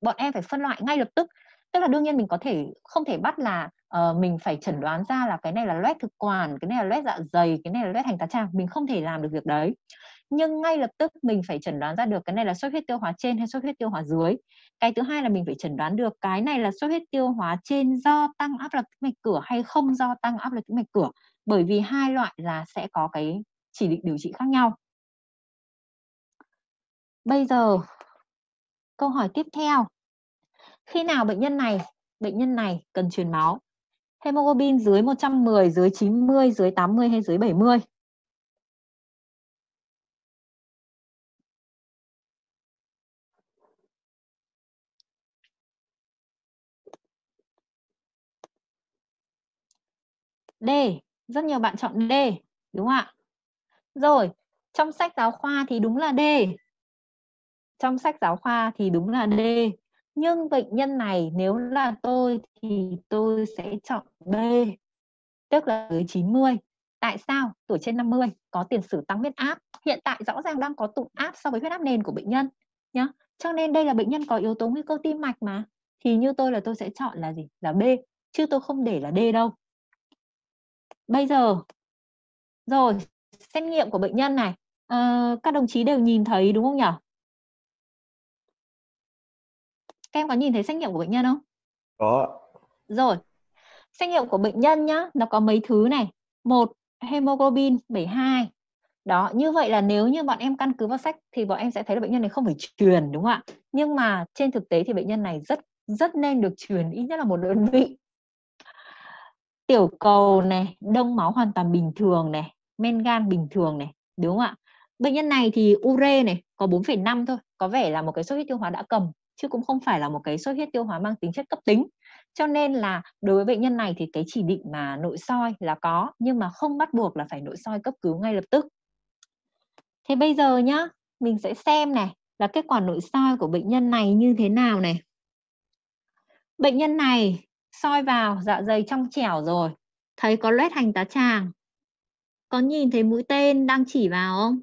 bọn em phải phân loại ngay lập tức. Tức là đương nhiên mình có thể không thể bắt là uh, mình phải chẩn đoán ra là cái này là loét thực quản, cái này là loét dạ dày, cái này là loét hành tá tràng. Mình không thể làm được việc đấy nhưng ngay lập tức mình phải chẩn đoán ra được cái này là xuất huyết tiêu hóa trên hay xuất huyết tiêu hóa dưới. Cái thứ hai là mình phải chẩn đoán được cái này là xuất huyết tiêu hóa trên do tăng áp lực tĩnh mạch cửa hay không do tăng áp lực tĩnh mạch cửa. Bởi vì hai loại là sẽ có cái chỉ định điều trị khác nhau. Bây giờ, câu hỏi tiếp theo. Khi nào bệnh nhân này, bệnh nhân này cần truyền máu? Hemoglobin dưới 110 dưới 90 dưới 80 hay dưới 70 D, rất nhiều bạn chọn D, đúng không ạ? Rồi, trong sách giáo khoa thì đúng là D. Trong sách giáo khoa thì đúng là D. nhưng bệnh nhân này nếu là tôi thì tôi sẽ chọn B tức là dưới 90 tại sao? Tuổi trên 50 có tiền sử tăng huyết áp. Hiện tại rõ ràng đang có tụt áp so với huyết áp nền của bệnh nhân nhá. Cho nên đây là bệnh nhân có yếu tố nguy cơ tim mạch mà. Thì như tôi là tôi sẽ chọn là gì? Là B chứ tôi không để là D đâu bây giờ rồi xét nghiệm của bệnh nhân này à, các đồng chí đều nhìn thấy đúng không nhỉ các em có nhìn thấy xét nghiệm của bệnh nhân không? Có. Rồi xét nghiệm của bệnh nhân nhá nó có mấy thứ này. Một hemoglobin 72 đó như vậy là nếu như bọn em căn cứ vào sách thì bọn em sẽ thấy là bệnh nhân này không phải truyền đúng không ạ? Nhưng mà trên thực tế thì bệnh nhân này rất rất nên được truyền ít nhất là một đơn vị tiểu cầu này đông máu hoàn toàn bình thường này men gan bình thường này đúng không ạ? Bệnh nhân này thì ure này có 4,5 thôi có vẻ là một cái xuất huyết tiêu hóa đã cầm chứ cũng không phải là một cái xuất huyết tiêu hóa mang tính chất cấp tính. Cho nên là đối với bệnh nhân này thì cái chỉ định mà nội soi là có nhưng mà không bắt buộc là phải nội soi cấp cứu ngay lập tức. Thế bây giờ nhá mình sẽ xem này là kết quả nội soi của bệnh nhân này như thế nào này. Bệnh nhân này soi vào dạ dày trong trẻo rồi. Thấy có loét hành tá tràng. Có nhìn thấy mũi tên đang chỉ vào không?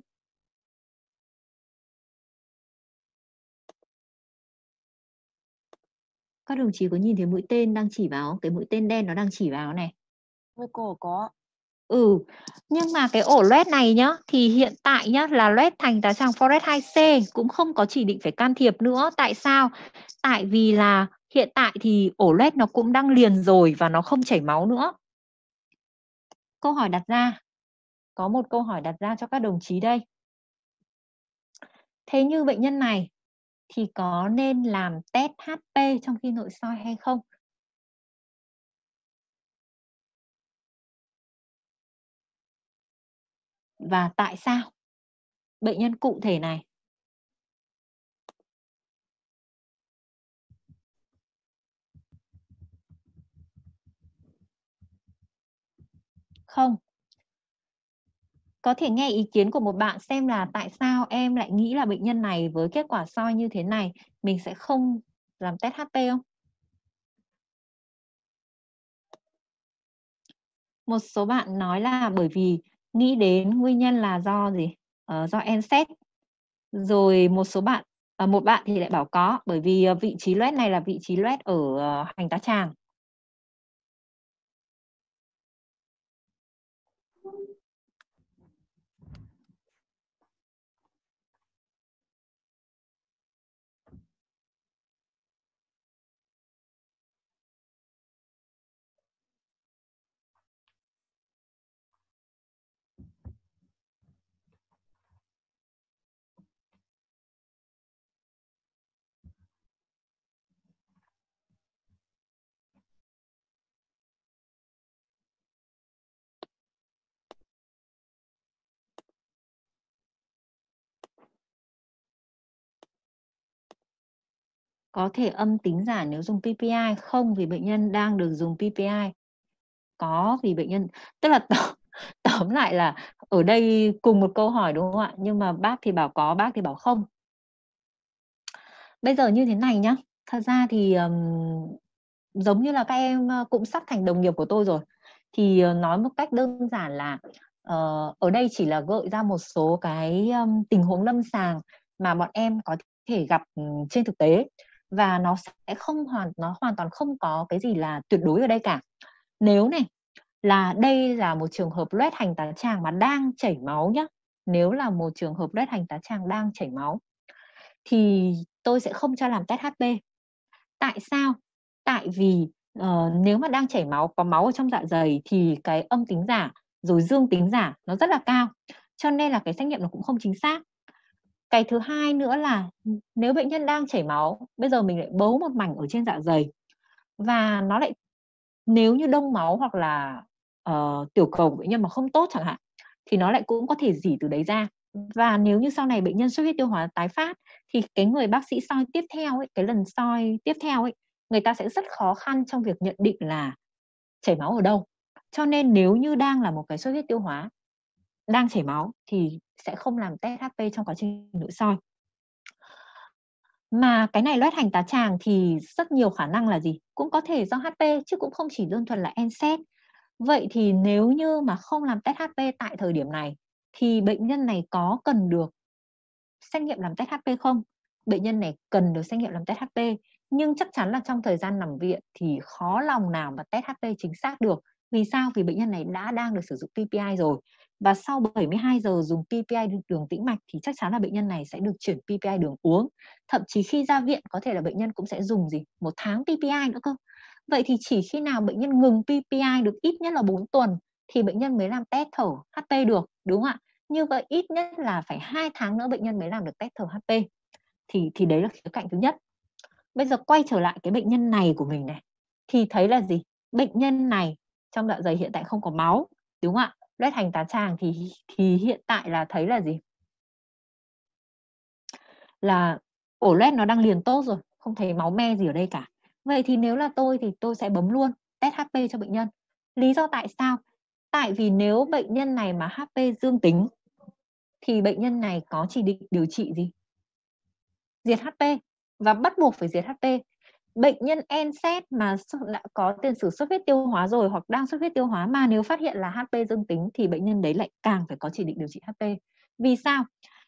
Các đồng chí có nhìn thấy mũi tên đang chỉ vào không? cái mũi tên đen nó đang chỉ vào này. Với cô có. ừ nhưng mà cái ổ loét này nhá thì hiện tại nhá là loét thành tá tràng Forest 2C cũng không có chỉ định phải can thiệp nữa. Tại sao? Tại vì là hiện tại thì ổ loét nó cũng đang liền rồi và nó không chảy máu nữa câu hỏi đặt ra, có một câu hỏi đặt ra cho các đồng chí đây thế như bệnh nhân này thì có nên làm test HP trong khi nội soi hay không? Và tại sao? Bệnh nhân cụ thể này Không, có thể nghe ý kiến của một bạn xem là tại sao em lại nghĩ là bệnh nhân này với kết quả soi như thế này mình sẽ không làm test HP không? Một số bạn nói là bởi vì nghĩ đến nguyên nhân là do gì? Ờ, do NSAID. Rồi một số bạn, ờ, một bạn thì lại bảo có bởi vì ờ, vị trí loét này là vị trí loét ở ờ, hành tá tràng. Có thể âm tính giả nếu dùng PPI không? Vì bệnh nhân đang được dùng PPI có vì bệnh nhân tức là tóm, tóm lại là ở đây cùng một câu hỏi đúng không ạ? Nhưng mà bác thì bảo có bác thì bảo không. Bây giờ như thế này nhá. Thật ra thì um, giống như là các em cũng sắp thành đồng nghiệp của tôi rồi. Thì ờ, nói một cách đơn giản là uh, ở đây chỉ là gợi ra một số cái um, tình huống lâm sàng mà bọn em có thể gặp trên thực tế và nó sẽ không hoàn nó hoàn toàn không có cái gì là tuyệt đối ở đây cả. Nếu này là đây là một trường hợp loét hành tá tràng mà đang chảy máu nhá. Nếu là một trường hợp loét hành tá tràng đang chảy máu thì tôi sẽ không cho làm test HP tại sao? Tại vì uh, nếu mà đang chảy máu có máu ở trong dạ dày thì cái âm tính giả rồi dương tính giả nó rất là cao. Cho nên là cái xét nghiệm nó cũng không chính xác cái thứ hai nữa là ừ, nếu bệnh nhân đang chảy máu bây giờ mình lại bấu một mảnh ở trên dạ dày. Và nó lại nếu như đông máu hoặc là uh, tiểu cầu của bệnh nhân mà không tốt chẳng hạn thì nó lại cũng có thể dỉ từ đấy ra. Và nếu như sau này bệnh nhân xuất huyết tiêu hóa tái phát thì cái người bác sĩ soi tiếp theo ấy cái lần soi tiếp theo ấy người ta sẽ rất khó khăn trong việc nhận định là chảy máu ở đâu. Cho nên nếu như đang là một cái xuất huyết tiêu hóa đang chảy máu thì sẽ không làm test HP trong quá trình nội soi. Mà cái này loét hành tá tràng thì rất nhiều khả năng là gì? Cũng có thể do HP chứ cũng không chỉ đơn thuần là NSAID vậy thì nếu như mà không làm test HP tại thời điểm này, thì bệnh nhân này có cần được xét nghiệm làm test HP không? Bệnh nhân này cần được xét nghiệm làm test HP nhưng chắc chắn là trong thời gian nằm viện thì khó lòng nào mà test HP chính xác được. Vì sao? Vì bệnh nhân này đã đang được sử dụng PPI rồi và sau 72 giờ dùng PPI đường tĩnh mạch thì chắc chắn là bệnh nhân này sẽ được chuyển PPI đường uống. Thậm chí khi ra viện, có thể là bệnh nhân cũng sẽ dùng gì? Một tháng PPI nữa cơ. Vậy thì chỉ khi nào bệnh nhân ngừng PPI được ít nhất là 4 tuần thì bệnh nhân mới làm test thở HP được, đúng không ạ? Như vậy ít nhất là phải hai tháng nữa bệnh nhân mới làm được test thở HP thì thì đấy là khía cạnh thứ nhất. Bây giờ quay trở lại cái bệnh nhân này của mình này, thì thấy là gì? Bệnh nhân này trong dạ dày hiện tại không có máu, đúng không ạ? Loét hành tá tràng thì thì hiện tại là thấy là gì? Là, ổ loét nó đang liền tốt rồi, không thấy máu me gì ở đây cả. Vậy thì nếu là tôi thì tôi sẽ bấm luôn test HP cho bệnh nhân. Lý do tại sao? Tại vì nếu bệnh nhân này mà HP dương tính, thì bệnh nhân này có chỉ định điều trị gì? Diệt HP và bắt buộc phải diệt HP bệnh nhân NSAID mà đã có tiền sử xuất huyết tiêu hóa rồi hoặc đang xuất huyết tiêu hóa mà nếu phát hiện là HP dương tính thì bệnh nhân đấy lại càng phải có chỉ định điều trị HP. Vì sao?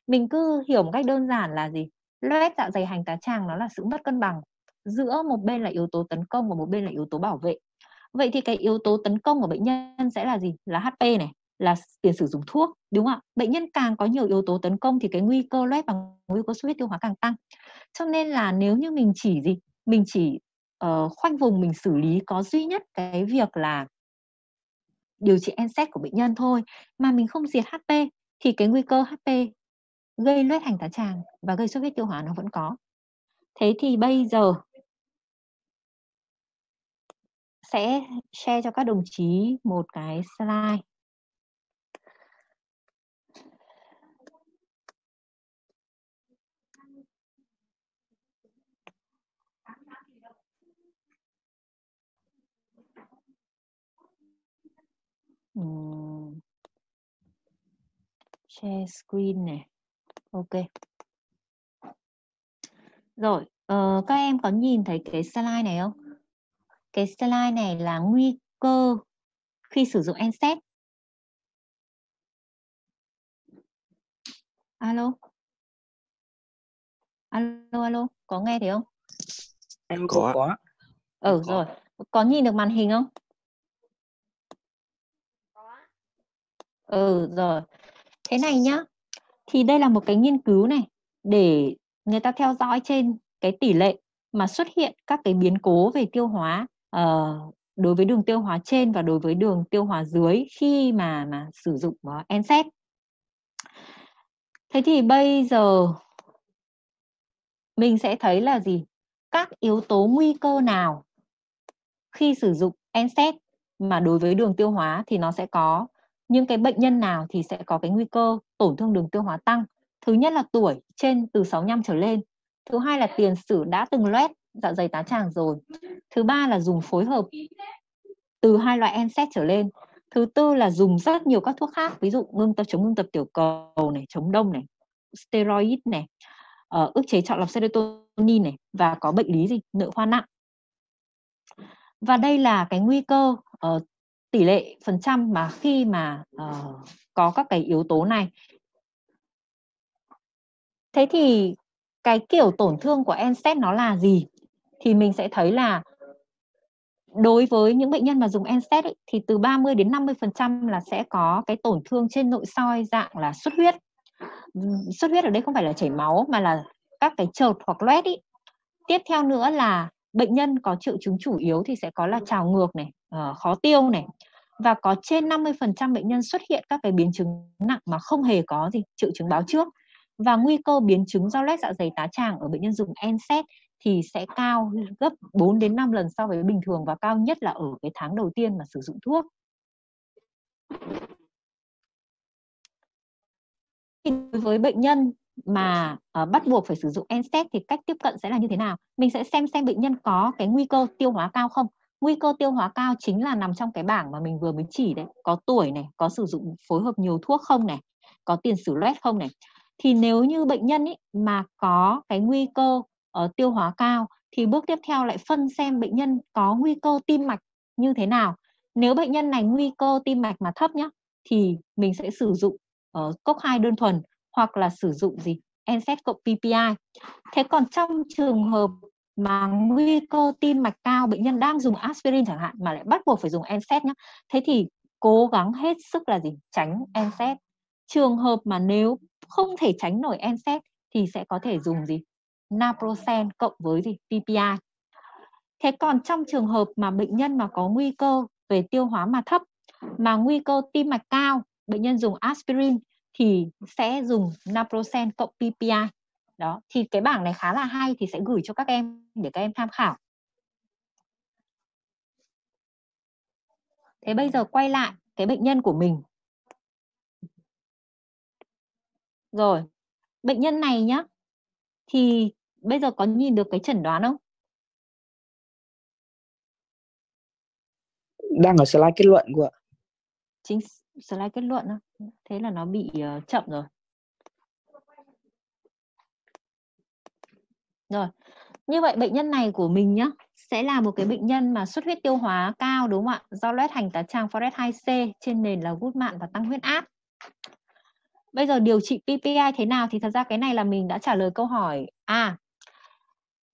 Mình cứ hiểu một cách đơn giản là gì? Loét dạ dày hành tá tràng nó là sự mất cân bằng giữa một bên là yếu tố tấn công và một bên là yếu tố bảo vệ. Vậy thì cái yếu tố tấn công của bệnh nhân sẽ là gì? Là HP này, là tiền sử dụng thuốc, đúng không ạ? Bệnh nhân càng có nhiều yếu tố tấn công thì cái nguy cơ loét và nguy cơ xuất huyết tiêu hóa càng tăng. Cho nên là nếu như mình chỉ gì mình chỉ uh, khoanh vùng mình xử lý có duy nhất cái việc là điều trị NSAID của bệnh nhân thôi mà mình không diệt HP thì cái nguy cơ HP gây loét hành tá tràng và gây xuất huyết tiêu hóa nó vẫn có. Thế thì bây giờ sẽ share cho các đồng chí một cái slide. Um, share screen này ok. Rồi uh, các em có nhìn thấy cái slide này không? Cái slide này là nguy cơ khi sử dụng NSAID alo? Alo alo có nghe thấy không? Em có có ừ rồi. Có nhìn được màn hình không Ừ rồi. Thế này nhá. Thì đây là một cái nghiên cứu này để người ta theo dõi trên cái tỷ lệ mà xuất hiện các cái biến cố về tiêu hóa uh, đối với đường tiêu hóa trên và đối với đường tiêu hóa dưới khi mà mà sử dụng ờ, uh, NSAID. Thế thì bây giờ mình sẽ thấy là gì? Các yếu tố nguy cơ nào khi sử dụng NSAID mà đối với đường tiêu hóa thì nó sẽ có những cái bệnh nhân nào thì sẽ có cái nguy cơ tổn thương đường tiêu hóa tăng. Thứ nhất là tuổi trên từ 65 trở lên. Thứ hai là tiền sử đã từng loét dạ dày tá tràng rồi. Thứ ba là dùng phối hợp từ hai loại NSAID trở lên. Thứ tư là dùng rất nhiều các thuốc khác ví dụ ngưng tập chống ngưng tập tiểu cầu này chống đông này steroid này uh, ức chế chọn lọc serotonin này và có bệnh lý gì? Nội khoa nặng. Và đây là cái nguy cơ uh, tỷ lệ phần trăm mà khi mà uh, có các cái yếu tố này. Thế thì cái kiểu tổn thương của NSAID nó là gì? Thì mình sẽ thấy là đối với những bệnh nhân mà dùng NSAID ấy, thì từ 30 đến 50 phần trăm là sẽ có cái tổn thương trên nội soi dạng là xuất huyết. Xuất huyết ở đây không phải là chảy máu mà là các cái trợt hoặc loét ý. tiếp theo nữa là bệnh nhân có triệu chứng chủ yếu thì sẽ có là trào ngược này ờ, khó tiêu này và có trên 50% bệnh nhân xuất hiện các cái biến chứng nặng mà không hề có gì triệu chứng báo trước và nguy cơ biến chứng do loét dạ dày tá tràng ở bệnh nhân dùng NSAID thì sẽ cao gấp 4 đến 5 lần so với bình thường và cao nhất là ở cái tháng đầu tiên mà sử dụng thuốc. Đối với bệnh nhân mà uh, bắt buộc phải sử dụng NSAID thì cách tiếp cận sẽ là như thế nào? Mình sẽ xem xem bệnh nhân có cái nguy cơ tiêu hóa cao không nguy cơ tiêu hóa cao chính là nằm trong cái bảng mà mình vừa mới chỉ đấy. Có tuổi này có sử dụng phối hợp nhiều thuốc không này có tiền sử loét không này. Thì nếu như bệnh nhân ấy mà có cái nguy cơ uh, tiêu hóa cao thì bước tiếp theo lại phân xem bệnh nhân có nguy cơ tim mạch như thế nào. Nếu bệnh nhân này nguy cơ tim mạch mà thấp nhá thì mình sẽ sử dụng uh, cốc 2 đơn thuần hoặc là sử dụng gì? NSAID cộng PPI thế còn trong trường hợp mà nguy cơ tim mạch cao, bệnh nhân đang dùng aspirin chẳng hạn mà lại bắt buộc phải dùng NSAID nhá. Thế thì cố gắng hết sức là gì? Tránh NSAID trường hợp mà nếu không thể tránh nổi NSAID thì sẽ có thể dùng gì? Naproxen cộng với gì? PPI thế còn trong trường hợp mà bệnh nhân mà có nguy cơ về tiêu hóa mà thấp, mà nguy cơ tim mạch cao, bệnh nhân dùng aspirin thì sẽ dùng naproxen cộng PPI đó thì cái bảng này khá là hay thì sẽ gửi cho các em để các em tham khảo. Thế bây giờ quay lại cái bệnh nhân của mình. Rồi bệnh nhân này nhá thì bây giờ có nhìn được cái chẩn đoán không? Đang ở slide kết luận của ạ. Chính slide kết luận đó. thế là nó bị uh, chậm rồi rồi, như vậy bệnh nhân này của mình nhá, sẽ là một cái bệnh nhân mà xuất huyết tiêu hóa cao đúng không ạ? Do loét hành tá tràng forest 2C trên nền là gút mạn và tăng huyết áp. Bây giờ điều trị PPI thế nào thì thật ra cái này là mình đã trả lời câu hỏi à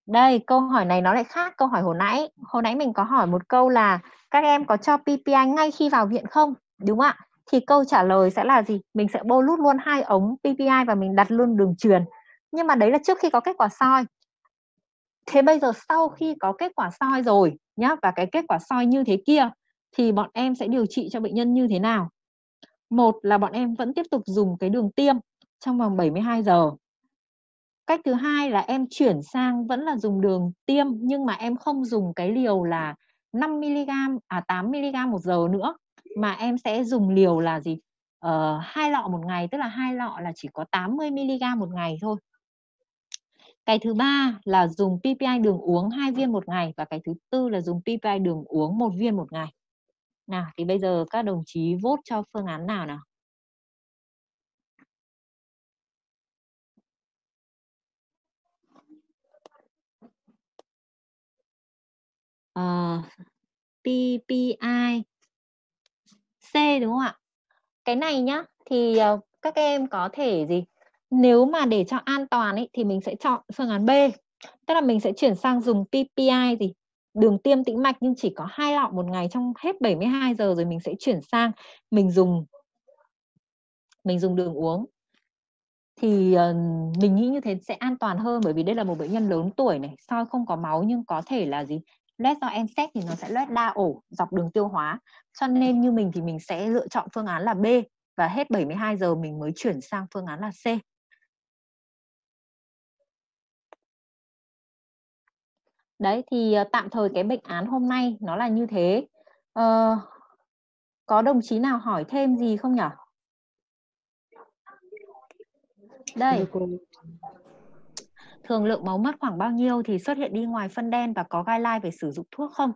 đây, câu hỏi này nó lại khác câu hỏi hồi nãy. Hồi nãy mình có hỏi một câu là các em có cho PPI ngay khi vào viện không? Đúng không ạ? Thì câu trả lời sẽ là gì? Mình sẽ bô lút luôn hai ống PPI và mình đặt luôn đường truyền. Nhưng mà đấy là trước khi có kết quả soi thế bây giờ sau khi có kết quả soi rồi nhá và cái kết quả soi như thế kia thì bọn em sẽ điều trị cho bệnh nhân như thế nào? Một là bọn em vẫn tiếp tục dùng cái đường tiêm trong vòng 72 giờ. Cách thứ hai là em chuyển sang vẫn là dùng đường tiêm nhưng mà em không dùng cái liều là 5 mg à 8 mg một giờ nữa mà em sẽ dùng liều là gì? Ờ, hai lọ một ngày tức là hai lọ là chỉ có 80 mg một ngày thôi cái thứ ba là dùng PPI đường uống hai viên một ngày và cái thứ tư là dùng PPI đường uống một viên một ngày nào thì bây giờ các đồng chí vote cho phương án nào nào ờ, uh, PPI C đúng không ạ? Cái này nhá thì uh, các em có thể gì? Nếu mà để cho an toàn ấy thì mình sẽ chọn phương án B. Tức là mình sẽ chuyển sang dùng PPI gì? Đường tiêm tĩnh mạch nhưng chỉ có hai lọ một ngày trong hết 72 giờ rồi mình sẽ chuyển sang mình dùng mình dùng đường uống thì uh, mình nghĩ như thế sẽ an toàn hơn bởi vì đây là một bệnh nhân lớn tuổi này soi không có máu nhưng có thể là gì loét do NSAID thì nó sẽ loét đa ổ dọc đường tiêu hóa cho nên như mình thì mình sẽ lựa chọn phương án là B và hết 72 giờ mình mới chuyển sang phương án là C đấy thì uh, tạm thời cái bệnh án hôm nay nó là như thế. Uh, có đồng chí nào hỏi thêm gì không nhỉ đây. Thường lượng máu mất khoảng bao nhiêu thì xuất hiện đi ngoài phân đen và có guideline về sử dụng thuốc không?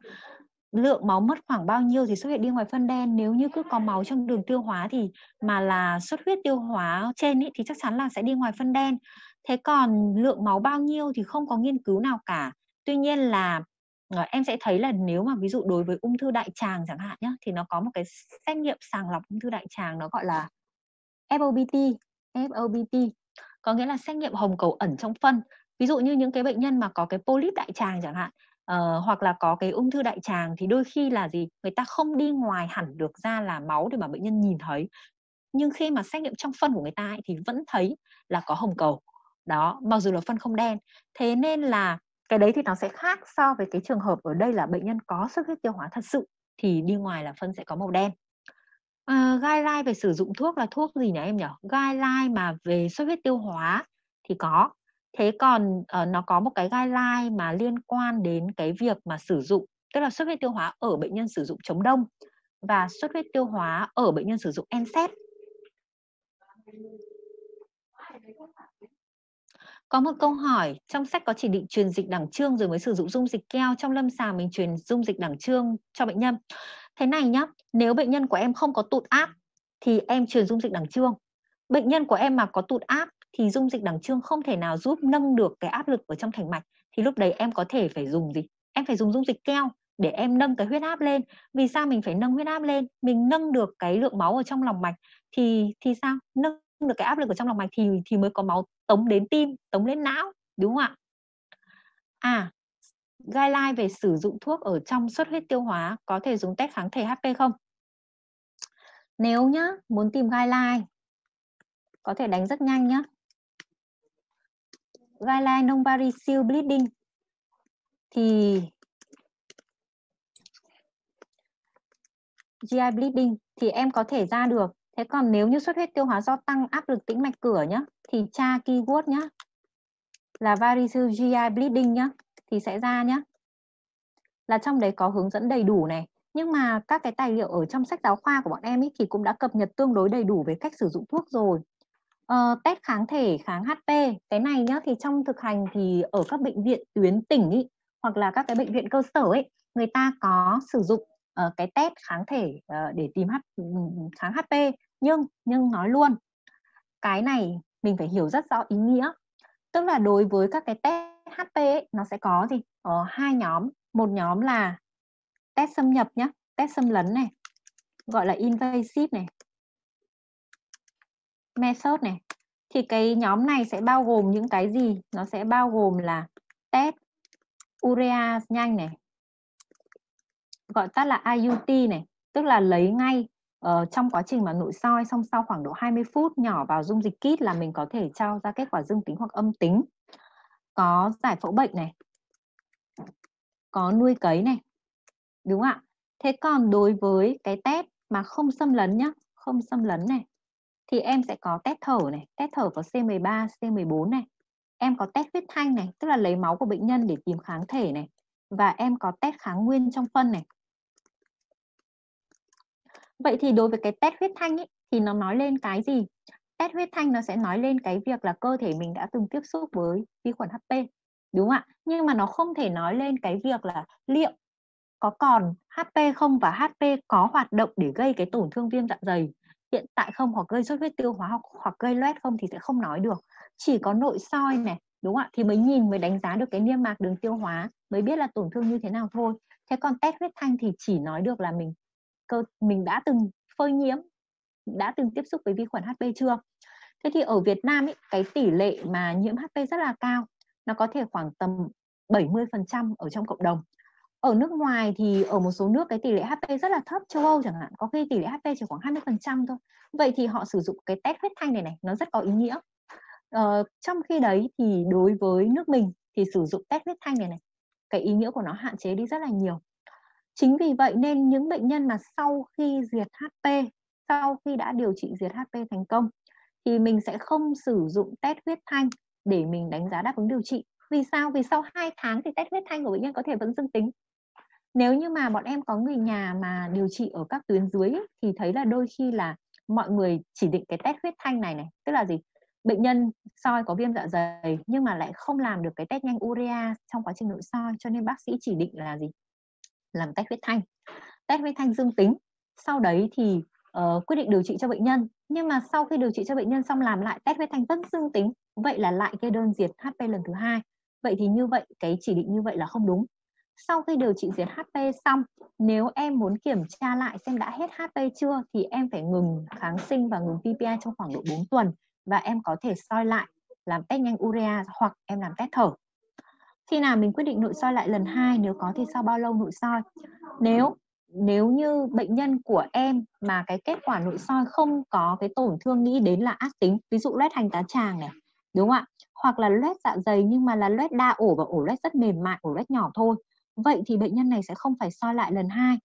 Lượng máu mất khoảng bao nhiêu thì xuất hiện đi ngoài phân đen? Nếu như cứ có máu trong đường tiêu hóa thì mà là xuất huyết tiêu hóa trên ý, thì chắc chắn là sẽ đi ngoài phân đen. Thế còn lượng máu bao nhiêu thì không có nghiên cứu nào cả tuy nhiên là ờ, em sẽ thấy là nếu mà ví dụ đối với ung thư đại tràng chẳng hạn nhé thì nó có một cái xét nghiệm sàng lọc ung thư đại tràng nó gọi là FOBT FOBT có nghĩa là xét nghiệm hồng cầu ẩn trong phân. Ví dụ như những cái bệnh nhân mà có cái polyp đại tràng chẳng hạn uh, hoặc là có cái ung thư đại tràng thì đôi khi là gì? Người ta không đi ngoài hẳn được ra là máu để mà bệnh nhân nhìn thấy. Nhưng khi mà xét nghiệm trong phân của người ta ấy, thì vẫn thấy là có hồng cầu. Đó mặc dù là phân không đen. Thế nên là cái đấy thì nó sẽ khác so với cái trường hợp ở đây là bệnh nhân có xuất huyết tiêu hóa thật sự thì đi ngoài là phân sẽ có màu đen. À, guideline về sử dụng thuốc là thuốc gì nhỉ em nhỉ? Guideline mà về xuất huyết tiêu hóa thì có. Thế còn uh, nó có một cái guideline mà liên quan đến cái việc mà sử dụng tức là xuất huyết tiêu hóa ở bệnh nhân sử dụng chống đông và xuất huyết tiêu hóa ở bệnh nhân sử dụng NSAID có một câu hỏi, trong sách có chỉ định truyền dịch đẳng trương rồi mới sử dụng dung dịch keo, trong lâm sàng mình truyền dung dịch đẳng trương cho bệnh nhân. Thế này nhá, nếu bệnh nhân của em không có tụt áp thì em truyền dung dịch đẳng trương. Bệnh nhân của em mà có tụt áp thì dung dịch đẳng trương không thể nào giúp nâng được cái áp lực ở trong thành mạch. Thì lúc đấy em có thể phải dùng gì? Em phải dùng dung dịch keo để em nâng cái huyết áp lên. Vì sao mình phải nâng huyết áp lên? Mình nâng được cái lượng máu ở trong lòng mạch thì thì sao? Nâng được cái áp lực ở trong lòng mạch thì thì mới có máu tống đến tim, tống đến não, đúng không ạ à guideline về sử dụng thuốc ở trong xuất huyết tiêu hóa có thể dùng test kháng thể HP không nếu nhá, muốn tìm guideline, có thể đánh rất nhanh nhá guideline non variceal bleeding thì GI bleeding thì em có thể ra được. Thế còn nếu như xuất huyết tiêu hóa do tăng áp lực tĩnh mạch cửa nhá thì tra keyword nhá là variceal GI bleeding nhá thì sẽ ra nhá. Là trong đấy có hướng dẫn đầy đủ này. Nhưng mà các cái tài liệu ở trong sách giáo khoa của bọn em ý thì cũng đã cập nhật tương đối đầy đủ về cách sử dụng thuốc rồi. Ờ, test kháng thể kháng HP cái này nhá thì trong thực hành thì ở các bệnh viện tuyến tỉnh ý, hoặc là các cái bệnh viện cơ sở ấy người ta có sử dụng uh, cái test kháng thể uh, để tìm H, ừ, ừ, ừ, kháng HP nhưng nhưng nói luôn cái này mình phải hiểu rất rõ ý nghĩa. Tức là đối với các cái test HP ấy, nó sẽ có gì? Ở hai nhóm. Một nhóm là test xâm nhập nhé test xâm lấn này gọi là invasive này method này. Thì cái nhóm này sẽ bao gồm những cái gì? Nó sẽ bao gồm là test urea nhanh này gọi tắt là IUT này tức là lấy ngay uh, trong quá trình mà nội soi xong sau khoảng độ 20 phút nhỏ vào dung dịch kit là mình có thể cho ra kết quả dương tính hoặc âm tính. Có giải phẫu bệnh này có nuôi cấy này đúng ạ? Thế còn đối với cái test mà không xâm lấn nhá không xâm lấn này thì em sẽ có test thở này test thở có C13 C14 này. Em có test huyết thanh này tức là lấy máu của bệnh nhân để tìm kháng thể này. Và em có test kháng nguyên trong phân này vậy thì đối với cái test huyết thanh ấy, thì nó nói lên cái gì? Test huyết thanh nó sẽ nói lên cái việc là cơ thể mình đã từng tiếp xúc với vi khuẩn HP đúng không ạ? Nhưng mà nó không thể nói lên cái việc là liệu có còn HP không và HP có hoạt động để gây cái tổn thương viêm dạ dày hiện tại không hoặc gây xuất huyết tiêu hóa hoặc, hoặc gây loét không thì sẽ không nói được. Chỉ có nội soi này đúng không ạ? Thì mới nhìn mới đánh giá được cái niêm mạc đường tiêu hóa mới biết là tổn thương như thế nào thôi. Thế còn test huyết thanh thì chỉ nói được là mình cơ mình đã từng phơi nhiễm đã từng tiếp xúc với vi khuẩn HP chưa? Thế thì ở Việt Nam ấy, cái tỷ lệ mà nhiễm HP rất là cao nó có thể khoảng tầm 70% ở trong cộng đồng. Ở nước ngoài thì ở một số nước cái tỷ lệ HP rất là thấp châu Âu chẳng hạn có khi tỷ lệ HP chỉ khoảng 20% thôi. Vậy thì họ sử dụng cái test huyết thanh này này nó rất có ý nghĩa. Ờ, trong khi đấy thì đối với nước mình thì sử dụng test huyết thanh này này cái ý nghĩa của nó hạn chế đi rất là nhiều chính vì vậy nên những bệnh nhân mà sau khi diệt HP sau khi đã điều trị diệt HP thành công thì mình sẽ không sử dụng test huyết thanh để mình đánh giá đáp ứng điều trị. Vì sao? Vì sau 2 tháng thì test huyết thanh của bệnh nhân có thể vẫn dương tính. Nếu như mà bọn em có người nhà mà điều trị ở các tuyến dưới ấy, thì thấy là đôi khi là mọi người chỉ định cái test huyết thanh này này tức là gì? Bệnh nhân soi có viêm dạ dày nhưng mà lại không làm được cái test nhanh urea trong quá trình nội soi cho nên bác sĩ chỉ định là gì? Làm test huyết thanh. Test huyết thanh dương tính sau đấy thì uh, quyết định điều trị cho bệnh nhân. Nhưng mà sau khi điều trị cho bệnh nhân xong làm lại test huyết thanh vẫn dương tính vậy là lại kê đơn diệt HP lần thứ hai. Vậy thì như vậy cái chỉ định như vậy là không đúng. Sau khi điều trị diệt HP xong nếu em muốn kiểm tra lại xem đã hết HP chưa thì em phải ngừng kháng sinh và ngừng PPI trong khoảng độ 4 tuần và em có thể soi lại làm test nhanh urea hoặc em làm test thở khi nào mình quyết định nội soi lại lần hai, nếu có thì sau bao lâu nội soi? Nếu nếu như bệnh nhân của em mà cái kết quả nội soi không có cái tổn thương nghĩ đến là ác tính, ví dụ loét hành tá tràng này, đúng không ạ? Hoặc là loét dạ dày nhưng mà là loét đa ổ và ổ loét rất mềm mại, ổ loét nhỏ thôi. Vậy thì bệnh nhân này sẽ không phải soi lại lần hai.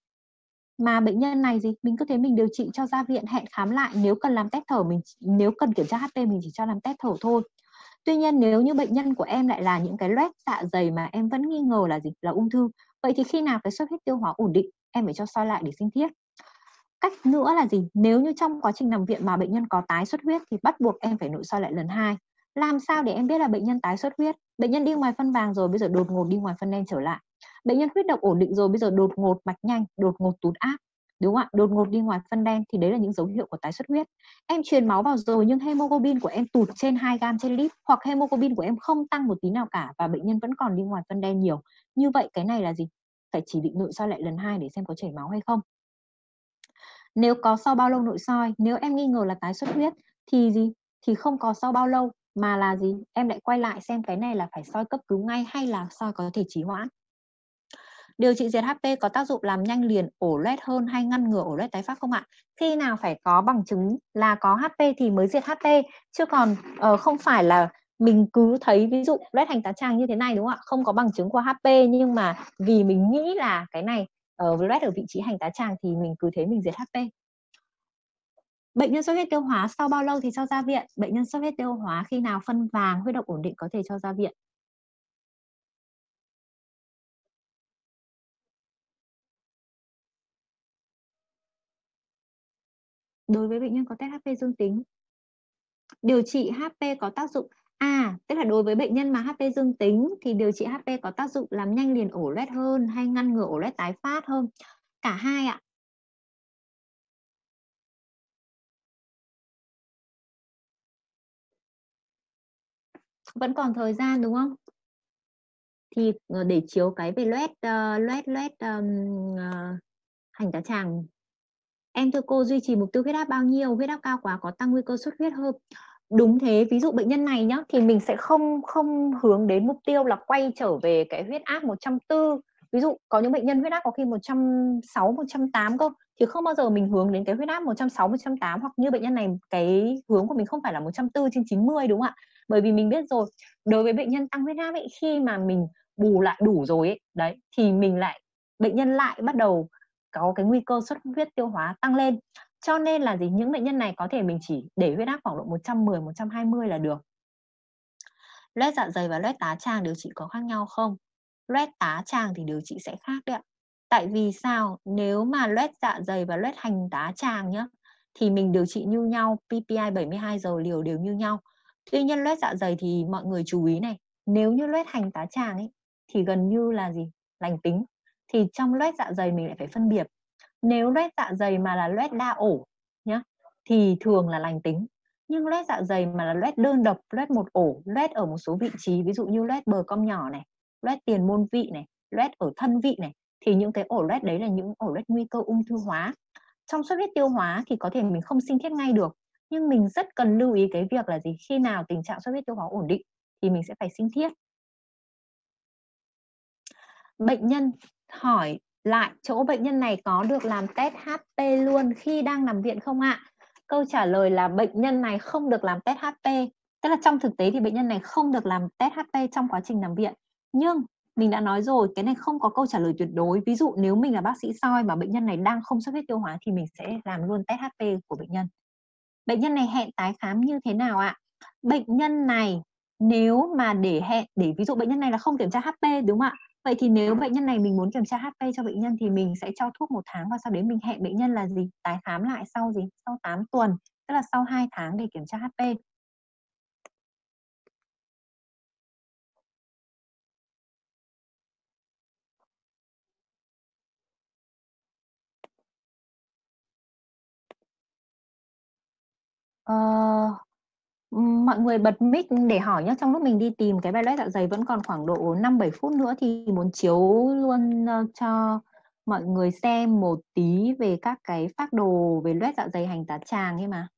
Mà bệnh nhân này gì? Mình cứ thế mình điều trị cho ra viện, hẹn khám lại. Nếu cần làm test thở mình, nếu cần kiểm tra HP mình chỉ cho làm test thở thôi tuy nhiên nếu như bệnh nhân của em lại là những cái loét dạ dày mà em vẫn nghi ngờ là gì là ung thư, vậy thì khi nào cái xuất huyết tiêu hóa ổn định, em phải cho soi lại để sinh thiết? Cách nữa là gì? Nếu như trong quá trình nằm viện mà bệnh nhân có tái xuất huyết thì bắt buộc em phải nội soi lại lần hai. Làm sao để em biết là bệnh nhân tái xuất huyết? Bệnh nhân đi ngoài phân vàng rồi, bây giờ đột ngột đi ngoài phân đen trở lại. Bệnh nhân huyết độc ổn định rồi, bây giờ đột ngột mạch nhanh, đột ngột tụt áp đúng không ạ? Đột ngột đi ngoài phân đen thì đấy là những dấu hiệu của tái xuất huyết. Em truyền máu vào rồi nhưng hemoglobin của em tụt trên 2 gam trên lít, hoặc hemoglobin của em không tăng một tí nào cả và bệnh nhân vẫn còn đi ngoài phân đen nhiều. Như vậy cái này là gì? Phải chỉ định nội soi lại lần hai để xem có chảy máu hay không. Nếu có sau bao lâu nội soi? Nếu em nghi ngờ là tái xuất huyết thì gì? Thì không có sau bao lâu mà là gì? Em lại quay lại xem cái này là phải soi cấp cứu ngay hay là soi có thể trì hoãn? Điều trị diệt HP có tác dụng làm nhanh liền ổ loét hơn hay ngăn ngừa ổ loét tái phát không ạ? Khi nào phải có bằng chứng là có HP thì mới diệt HP chứ còn uh, không phải là mình cứ thấy ví dụ loét hành tá tràng như thế này đúng không ạ? Không có bằng chứng của HP nhưng mà vì mình nghĩ là cái này ờ, uh, loét ở vị trí hành tá tràng thì mình cứ thế mình diệt HP. Bệnh nhân xuất huyết tiêu hóa sau bao lâu thì cho ra viện? Bệnh nhân xuất huyết tiêu hóa khi nào phân vàng, huyết động ổn định có thể cho ra viện. Đối với bệnh nhân có test HP dương tính. Điều trị HP có tác dụng À, tức là đối với bệnh nhân mà HP dương tính thì điều trị HP có tác dụng làm nhanh liền ổ loét hơn hay ngăn ngừa ổ loét tái phát hơn? Cả hai ạ. Vẫn còn thời gian đúng không? Thì ờ, để chiếu cái về loét uh, loét loét um, uh, hành tá tràng em thưa cô, duy trì mục tiêu huyết áp bao nhiêu? Huyết áp cao quá có tăng nguy cơ xuất huyết hơn. Đúng thế, ví dụ bệnh nhân này nhá, thì mình sẽ không không hướng đến mục tiêu là quay trở về cái huyết áp 140 ví dụ, có những bệnh nhân huyết áp có khi 160 108 cơ, thì không bao giờ mình hướng đến cái huyết áp 160 180 hoặc như bệnh nhân này, cái hướng của mình không phải là 140 trên 90 đúng không ạ? Bởi vì mình biết rồi, đối với bệnh nhân tăng huyết áp ấy, khi mà mình bù lại đủ rồi ấy, đấy, thì mình lại, bệnh nhân lại bắt đầu có cái nguy cơ xuất huyết tiêu hóa tăng lên. Cho nên là gì? Những bệnh nhân này có thể mình chỉ để huyết áp khoảng độ 110 120 là được. Loét dạ dày và loét tá tràng điều trị có khác nhau không? Loét tá tràng thì điều trị sẽ khác đấy ạ. Tại vì sao? Nếu mà loét dạ dày và loét hành tá tràng nhá, thì mình điều trị như nhau PPI 72 giờ liều đều như nhau. Tuy nhiên loét dạ dày thì mọi người chú ý này, nếu như loét hành tá tràng ấy, thì gần như là gì? Lành tính thì trong loét dạ dày mình lại phải phân biệt. Nếu loét dạ dày mà là loét đa ổ nhá, thì thường là lành tính. Nhưng loét dạ dày mà là loét đơn độc, loét một ổ, loét ở một số vị trí, ví dụ như loét bờ cong nhỏ này, loét tiền môn vị này, loét ở thân vị này, thì những cái ổ loét đấy là những ổ loét nguy cơ ung thư hóa. Trong xuất huyết tiêu hóa thì có thể mình không sinh thiết ngay được, nhưng mình rất cần lưu ý cái việc là gì? Khi nào tình trạng xuất huyết tiêu hóa ổn định thì mình sẽ phải sinh thiết. Bệnh nhân hỏi lại chỗ bệnh nhân này có được làm test HP luôn khi đang nằm viện không ạ? Câu trả lời là bệnh nhân này không được làm test HP. Tức là trong thực tế thì bệnh nhân này không được làm test HP trong quá trình nằm viện. Nhưng mình đã nói rồi, cái này không có câu trả lời tuyệt đối. Ví dụ nếu mình là bác sĩ soi mà bệnh nhân này đang không xuất huyết tiêu hóa thì mình sẽ làm luôn test HP của bệnh nhân. Bệnh nhân này hẹn tái khám như thế nào ạ? Bệnh nhân này nếu mà để hẹn để ví dụ bệnh nhân này là không kiểm tra HP đúng không ạ? Vậy thì nếu bệnh nhân này mình muốn kiểm tra HP cho bệnh nhân thì mình sẽ cho thuốc một tháng và sau đấy mình hẹn bệnh nhân là gì? Tái khám lại sau gì? Sau 8 tuần, tức là sau 2 tháng để kiểm tra HP. Uh, ờ, mọi người bật mic để hỏi nhé trong lúc mình đi tìm cái bài loét dạ dày vẫn còn khoảng độ 5 7 phút nữa thì muốn chiếu luôn ờ, cho mọi người xem một tí về các cái phác đồ về loét dạ dày hành tá tràng ấy mà.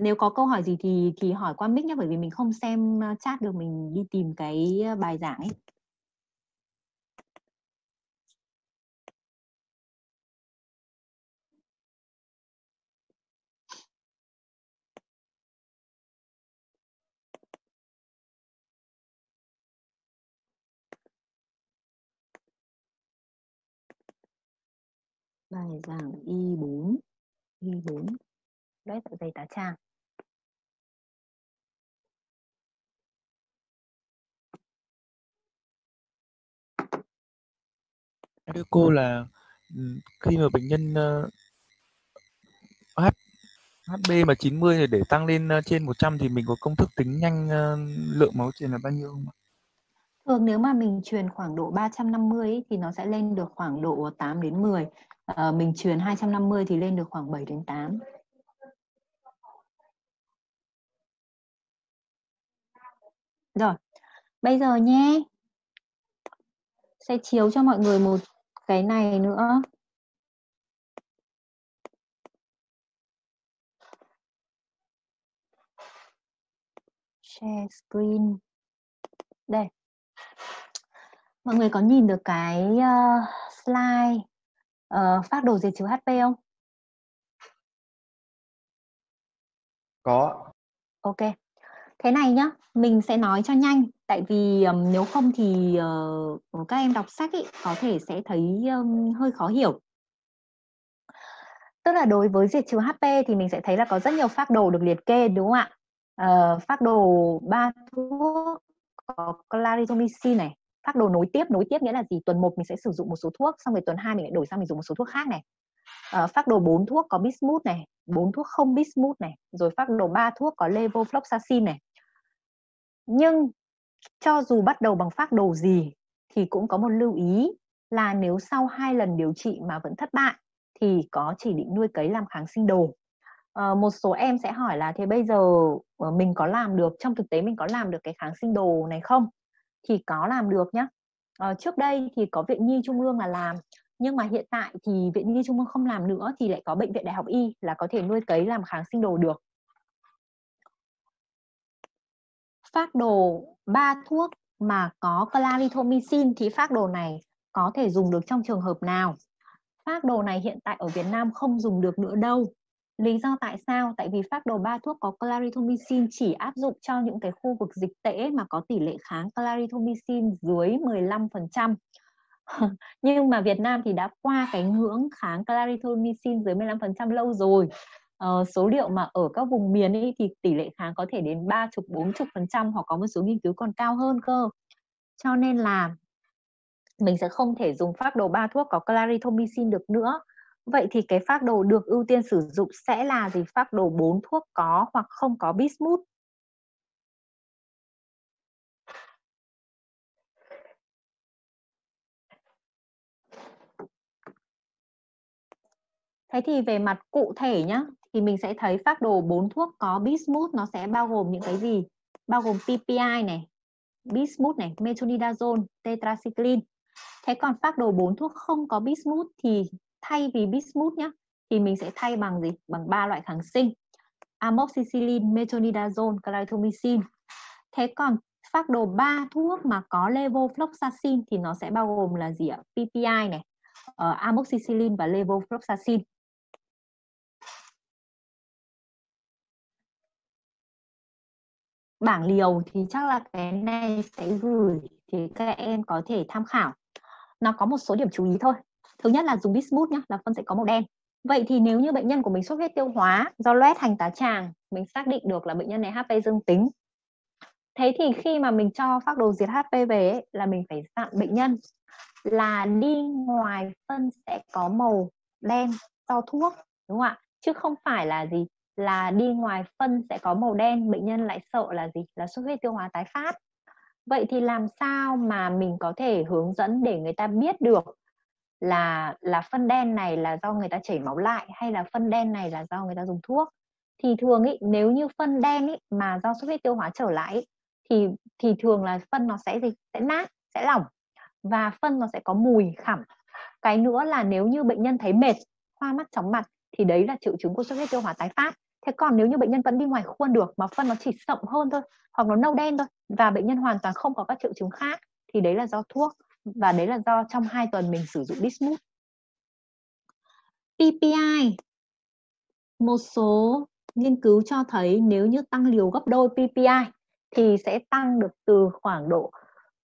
Nếu có câu hỏi gì thì thì hỏi qua mic nhé bởi vì mình không xem ờ, chat được, mình đi tìm cái ờ, bài giảng ấy. Bài giảng Y4 Y4 loét dạ dày tá tràng thưa cô là khi mà bệnh nhân uh, H HB mà 90 thì để tăng lên uh, trên 100 thì mình có công thức tính nhanh uh, lượng máu truyền là bao nhiêu không ạ? Thường nếu mà mình truyền khoảng độ 350 ấy, thì nó sẽ lên được khoảng độ 8 đến 10. Ờ, mình truyền 250 thì lên được khoảng 7 đến 8. Rồi, bây giờ nhé. Sẽ chiếu cho mọi người một cái này nữa. Share screen. Đây. Mọi người có nhìn được cái uh, slide uh, phác đồ diệt trừ HP không? Có. Ok. Thế này nhá, mình sẽ nói cho nhanh tại vì um, nếu không thì uh, các em đọc sách ý, có thể sẽ thấy um, hơi khó hiểu. Tức là đối với diệt trừ HP thì mình sẽ thấy là có rất nhiều phác đồ được liệt kê đúng không ạ? Uh, phác đồ ba thuốc có clarithromycin này, phác đồ nối tiếp, nối tiếp nghĩa là gì? Tuần 1 mình sẽ sử dụng một số thuốc, xong rồi tuần 2 mình lại đổi sang mình dùng một số thuốc khác này. à, phác đồ 4 thuốc có bismuth này, 4 thuốc không bismuth này, rồi phác đồ 3 thuốc có levofloxacin này. Nhưng cho dù bắt đầu bằng phác đồ gì thì cũng có một lưu ý là nếu sau hai lần điều trị mà vẫn thất bại thì có chỉ định nuôi cấy làm kháng sinh đồ. À, một số em sẽ hỏi là thế bây giờ ờ, mình có làm được trong thực tế mình có làm được cái kháng sinh đồ này không? Thì có làm được nhá. À, trước đây thì có viện nhi trung ương là làm nhưng mà hiện tại thì viện nhi trung ương không làm nữa thì lại có bệnh viện đại học y là có thể nuôi cấy làm kháng sinh đồ được. Phát đồ ba thuốc mà có clarithromycin thì phát đồ này có thể dùng được trong trường hợp nào? Phác đồ này hiện tại ở Việt Nam không dùng được nữa đâu lý do tại sao? Tại vì phác đồ ba thuốc có clarithromycin chỉ áp dụng cho những cái khu vực dịch tễ mà có tỷ lệ kháng clarithromycin dưới 15% nhưng mà Việt Nam thì đã qua cái ngưỡng kháng clarithromycin dưới 15% lâu rồi. Ờ, số liệu mà ở các vùng miền ấy thì tỷ lệ kháng có thể đến ba chục bốn chục phần trăm hoặc có một số nghiên cứu còn cao hơn cơ. Cho nên là mình sẽ không thể dùng phác đồ ba thuốc có clarithromycin được nữa vậy thì cái phác đồ được ưu tiên sử dụng sẽ là gì phác đồ bốn thuốc có hoặc không có bismuth Thế thì về mặt cụ thể nhá, thì mình sẽ thấy phác đồ 4 thuốc có bismuth nó sẽ bao gồm những cái gì? Bao gồm PPI này, bismuth này, metronidazole, tetracycline. Thế còn phác đồ 4 thuốc không có bismuth thì thay vì bismuth nhá, thì mình sẽ thay bằng gì? Bằng ba loại kháng sinh. Amoxicillin, metronidazole, clarithromycin. Thế còn phác đồ 3 thuốc mà có levofloxacin thì nó sẽ bao gồm là gì ạ? PPI này, uh, amoxicillin và levofloxacin. bảng liều thì chắc là cái này sẽ gửi thì các em có thể tham khảo nó có một số điểm chú ý thôi thứ nhất là dùng bismuth nhá là phân sẽ có màu đen. Vậy thì nếu như bệnh nhân của mình xuất huyết tiêu hóa do loét hành tá tràng mình xác định được là bệnh nhân này HP dương tính. Thế thì khi mà mình cho phác đồ diệt HP về ấy, là mình phải dặn bệnh nhân là đi ngoài phân sẽ có màu đen do thuốc đúng không ạ? Chứ không phải là gì? Là đi ngoài phân sẽ có màu đen bệnh nhân lại sợ là gì? Là xuất huyết tiêu hóa tái phát. Vậy thì làm sao mà mình có thể hướng dẫn để người ta biết được là là phân đen này là do người ta chảy máu lại hay là phân đen này là do người ta dùng thuốc? Thì thường ý, nếu như phân đen ý, mà do xuất huyết tiêu hóa trở lại ý, thì thì thường là phân nó sẽ gì? Sẽ nát sẽ lỏng và phân nó sẽ có mùi khẳm. Cái nữa là nếu như bệnh nhân thấy mệt hoa mắt chóng mặt thì đấy là triệu chứng của xuất huyết tiêu hóa tái phát. Thế còn nếu như bệnh nhân vẫn đi ngoài khuôn được mà phân nó chỉ sậm hơn thôi hoặc nó nâu đen thôi và bệnh nhân hoàn toàn không có các triệu chứng khác thì đấy là do thuốc và đấy là do trong hai tuần mình sử dụng bismuth PPI một số nghiên cứu cho thấy nếu như tăng liều gấp đôi PPI thì sẽ tăng được từ khoảng độ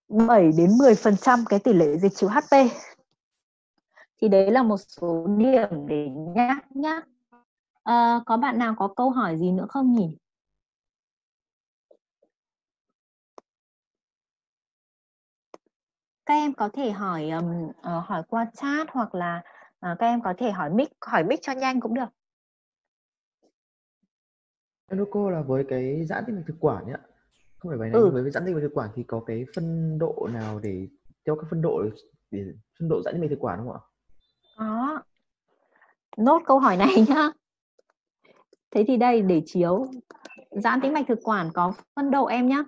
7 đến 10% cái tỷ lệ dịch trừ HP. Thì đấy là một số điểm để nhắc nhắc. À, ờ, có bạn nào có câu hỏi gì nữa không nhỉ? Các em có thể hỏi um, uh, hỏi qua chat hoặc là uh, các em có thể hỏi mic hỏi mic cho nhanh cũng được. Hello cô là với cái giãn tĩnh mạch thực quản ấy ạ không phải bài này Ừ. với giãn tĩnh mạch thực quản thì có cái phân độ nào để theo các phân độ để phân độ giãn tĩnh mạch thực quản không ạ? Có. Nốt câu hỏi này nhá. Thế thì đây để chiếu giãn tĩnh mạch thực quản có phân độ em nhá.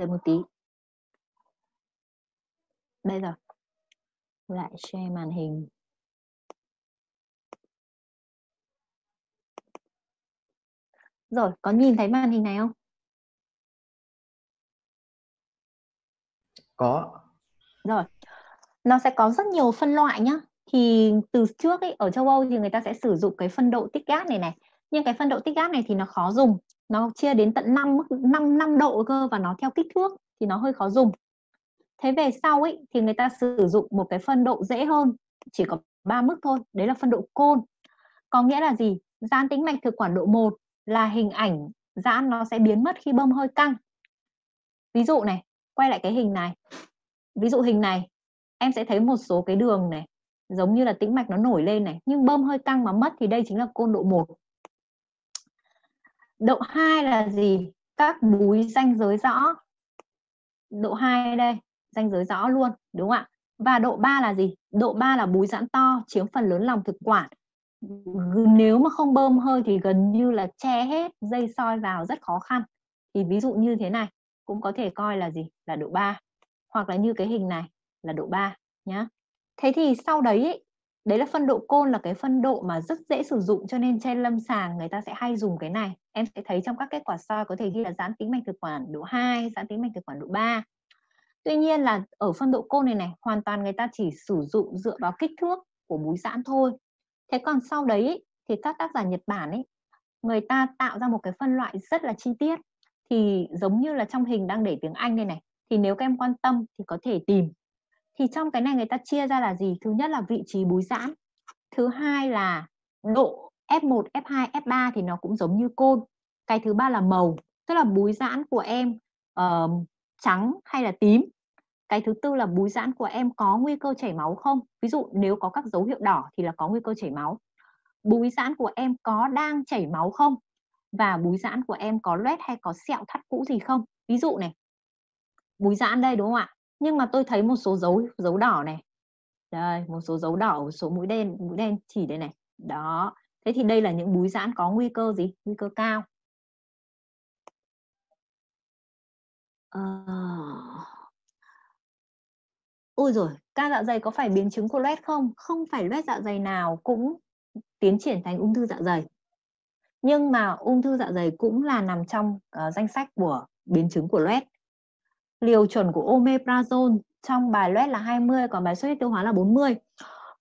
Đợi một tí. Đây rồi. Lại share màn hình. Rồi, có nhìn thấy màn hình này không? Có. Rồi. Nó sẽ có rất nhiều phân loại nhá. Thì từ trước ấy, ở châu Âu thì người ta sẽ sử dụng cái phân độ tích gas này này. Nhưng cái phân độ tích gas này thì nó khó dùng. Nó chia đến tận 5 mức 5 5 độ cơ và nó theo kích thước thì nó hơi khó dùng. Thế về sau ấy thì người ta sử dụng một cái phân độ dễ hơn, chỉ có 3 mức thôi, đấy là phân độ côn. Có nghĩa là gì? Giãn tĩnh mạch thực quản độ 1 là hình ảnh giãn nó sẽ biến mất khi bơm hơi căng. Ví dụ này, quay lại cái hình này. Ví dụ hình này, em sẽ thấy một số cái đường này, giống như là tĩnh mạch nó nổi lên này, nhưng bơm hơi căng mà mất thì đây chính là côn độ 1. Độ 2 là gì? Các búi danh giới rõ. Độ 2 đây, danh giới rõ luôn, đúng không ạ? Và độ 3 là gì? Độ 3 là búi giãn to, chiếm phần lớn lòng thực quản. Nếu mà không bơm hơi thì gần như là che hết, dây soi vào rất khó khăn. Thì ví dụ như thế này, cũng có thể coi là gì? Là độ 3. Hoặc là như cái hình này là độ 3 nhá. Thế thì sau đấy ấy, đấy là phân độ côn là cái phân độ mà rất dễ sử dụng cho nên trên lâm sàng người ta sẽ hay dùng cái này. Em sẽ thấy trong các kết quả soi có thể ghi là giãn tính mạch thực quản độ 2, giãn tính mạch thực quản độ 3. Tuy nhiên là ở phân độ côn này này hoàn toàn người ta chỉ sử dụng dựa vào kích thước của búi giãn thôi. Thế còn sau đấy ý, thì các tác giả Nhật Bản ấy người ta tạo ra một cái phân loại rất là chi tiết thì giống như là trong hình đang để tiếng Anh đây này thì nếu các em quan tâm thì có thể tìm. Thì trong cái này người ta chia ra là gì? Thứ nhất là vị trí búi giãn. Thứ hai là độ F1, F2, F3 thì nó cũng giống như côn. Cái thứ ba là màu, tức là búi giãn của em uh, trắng hay là tím. Cái thứ tư là búi giãn của em có nguy cơ chảy máu không? Ví dụ nếu có các dấu hiệu đỏ thì là có nguy cơ chảy máu. Búi giãn của em có đang chảy máu không? Và búi giãn của em có loét hay có sẹo thắt cũ gì không? Ví dụ này. Búi giãn đây đúng không ạ? Nhưng mà tôi thấy một số dấu dấu đỏ này. Đây, một số dấu đỏ, một số mũi đen, mũi đen chỉ đây này. Đó. Thế thì đây là những búi giãn có nguy cơ gì? Nguy cơ cao. Uh... Ôi rồi, ca dạ dày có phải biến chứng của loét không? Không phải loét dạ dày nào cũng tiến triển thành ung thư dạ dày. Nhưng mà ung thư dạ dày cũng là nằm trong uh, danh sách của biến chứng của loét. Liều chuẩn của omeprazole trong bài loét là 20, còn bài xuất huyết tiêu hóa là 40.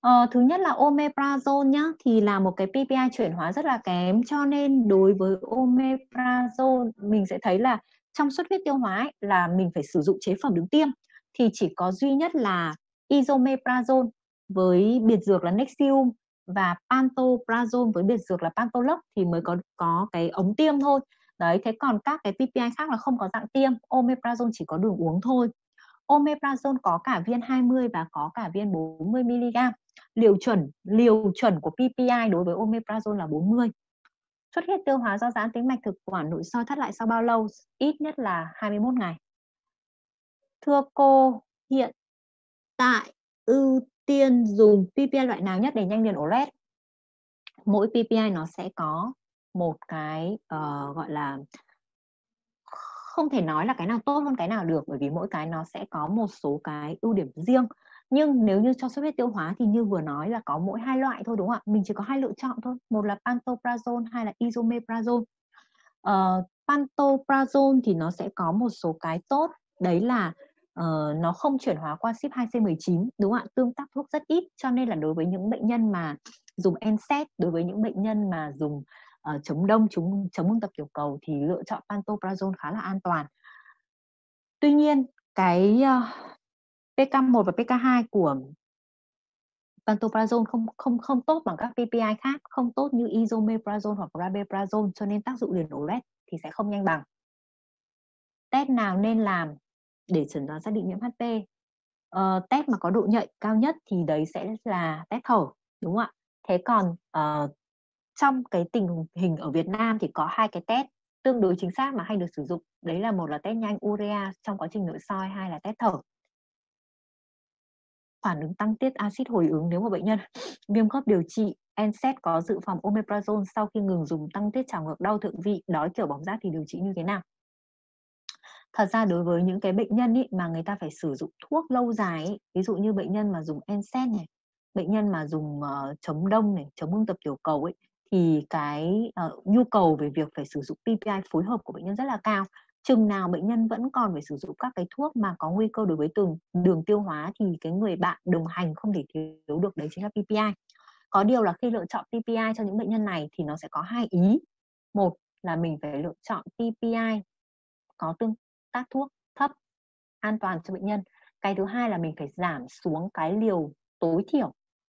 Ờ, thứ nhất là omeprazole nhá thì là một cái PPI chuyển hóa rất là kém cho nên đối với omeprazole mình sẽ thấy là trong xuất huyết tiêu hóa ấy, là mình phải sử dụng chế phẩm đứng tiêm thì chỉ có duy nhất là isomeprazole với biệt dược là Nexium và pantoprazole với biệt dược là Pantoloc thì mới có có cái ống tiêm thôi. Đấy, thế còn các cái PPI khác là không có dạng tiêm, omeprazole chỉ có đường uống thôi. Omeprazole có cả viên 20 và có cả viên 40 mg. Liều chuẩn liều chuẩn của PPI đối với omeprazole là 40. Xuất huyết tiêu hóa do giãn tĩnh mạch thực quản nội soi thắt lại sau bao lâu? Ít nhất là 21 ngày. Thưa cô, hiện tại ưu tiên dùng PPI loại nào nhất để nhanh liền ổ lết? Mỗi PPI nó sẽ có một cái uh, gọi là không thể nói là cái nào tốt hơn cái nào được bởi vì mỗi cái nó sẽ có một số cái ưu điểm riêng. Nhưng nếu như cho xuất huyết tiêu hóa thì như vừa nói là có mỗi hai loại thôi đúng không ạ? Mình chỉ có hai lựa chọn thôi một là pantoprazole hay là isomeprazole uh, ờ, pantoprazole thì nó sẽ có một số cái tốt đấy là uh, nó không chuyển hóa qua ship 2C19 đúng không ạ? Tương tác thuốc rất ít cho nên là đối với những bệnh nhân mà dùng NSAID đối với những bệnh nhân mà dùng uh, chống đông chống chống ung tập tiểu cầu thì lựa chọn pantoprazol khá là an toàn. Tuy nhiên cái ờ, uh, PK1 và PK2 của pantoprazol không không không tốt bằng các PPI khác, không tốt như isomeprazole hoặc rabeprazole cho nên tác dụng liền ổ lết thì sẽ không nhanh bằng. test nào nên làm để chẩn đoán xác định nhiễm HP uh, ờ, test mà có độ nhạy cao nhất thì đấy sẽ là test thở đúng không ạ? Thế còn uh, trong cái tình hình ở Việt Nam thì có hai cái test tương đối chính xác mà hay được sử dụng. Đấy là một là test nhanh urea trong quá trình nội soi hai là test thở. Phản ứng tăng tiết axit hồi ứng nếu mà bệnh nhân viêm khớp điều trị NSAID có dự phòng omeprazole sau khi ngừng dùng tăng tiết trào ngược đau thượng vị đói kiểu bóng rát thì điều trị như thế nào? Thật ra đối với những cái bệnh nhân ý, mà người ta phải sử dụng thuốc lâu dài ý, ví dụ như bệnh nhân mà dùng NSAID này bệnh nhân mà dùng uh, chống đông này chống ngưng tập tiểu cầu ấy thì cái uh, nhu cầu về việc phải sử dụng PPI phối hợp của bệnh nhân rất là cao. Chừng nào bệnh nhân vẫn còn phải sử dụng các cái thuốc mà có nguy cơ đối với từng đường tiêu hóa thì cái người bạn đồng hành không thể thiếu được đấy chính là PPI có điều là khi lựa chọn PPI cho những bệnh nhân này thì nó sẽ có hai ý. Một là mình phải lựa chọn PPI có tương tác thuốc thấp an toàn cho bệnh nhân. Cái thứ hai là mình phải giảm xuống cái liều tối thiểu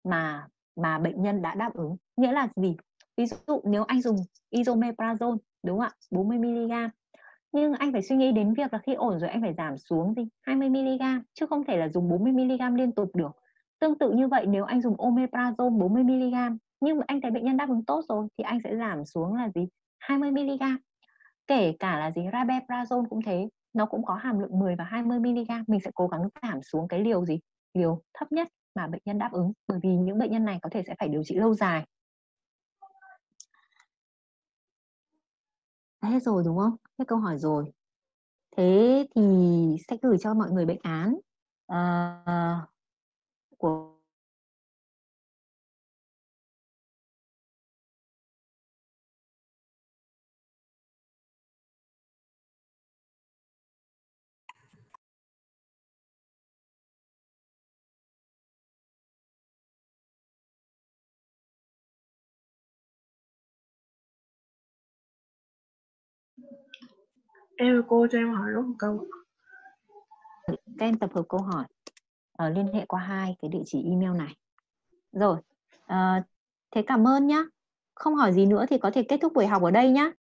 mà mà bệnh nhân đã đáp ứng. Nghĩa là gì? Ví dụ nếu anh dùng isomeprazole đúng không ạ? 40 mg. Nhưng anh phải suy nghĩ đến việc là khi ổn rồi anh phải giảm xuống gì 20 mg, chứ không thể là dùng 40 mg liên tục được. Tương tự như vậy, nếu anh dùng omeprazole 40 mg, nhưng mà anh thấy bệnh nhân đáp ứng tốt rồi, thì anh sẽ giảm xuống là gì? 20 mg. Kể cả là gì? Rabeprazole cũng thế, nó cũng có hàm lượng 10 và 20 mg. Mình sẽ cố gắng giảm xuống cái liều gì? Liều thấp nhất mà bệnh nhân đáp ứng. Bởi vì những bệnh nhân này có thể sẽ phải điều trị lâu dài. Hết rồi đúng không? Hết câu hỏi rồi. Thế thì sẽ gửi cho mọi người bệnh án uh, của em cô cho em hỏi lúc một câu các em tập hợp câu hỏi ở liên hệ qua hai cái địa chỉ email này. Rồi à, thế cảm ơn nhá. Không hỏi gì nữa thì có thể kết thúc buổi học ở đây nhá.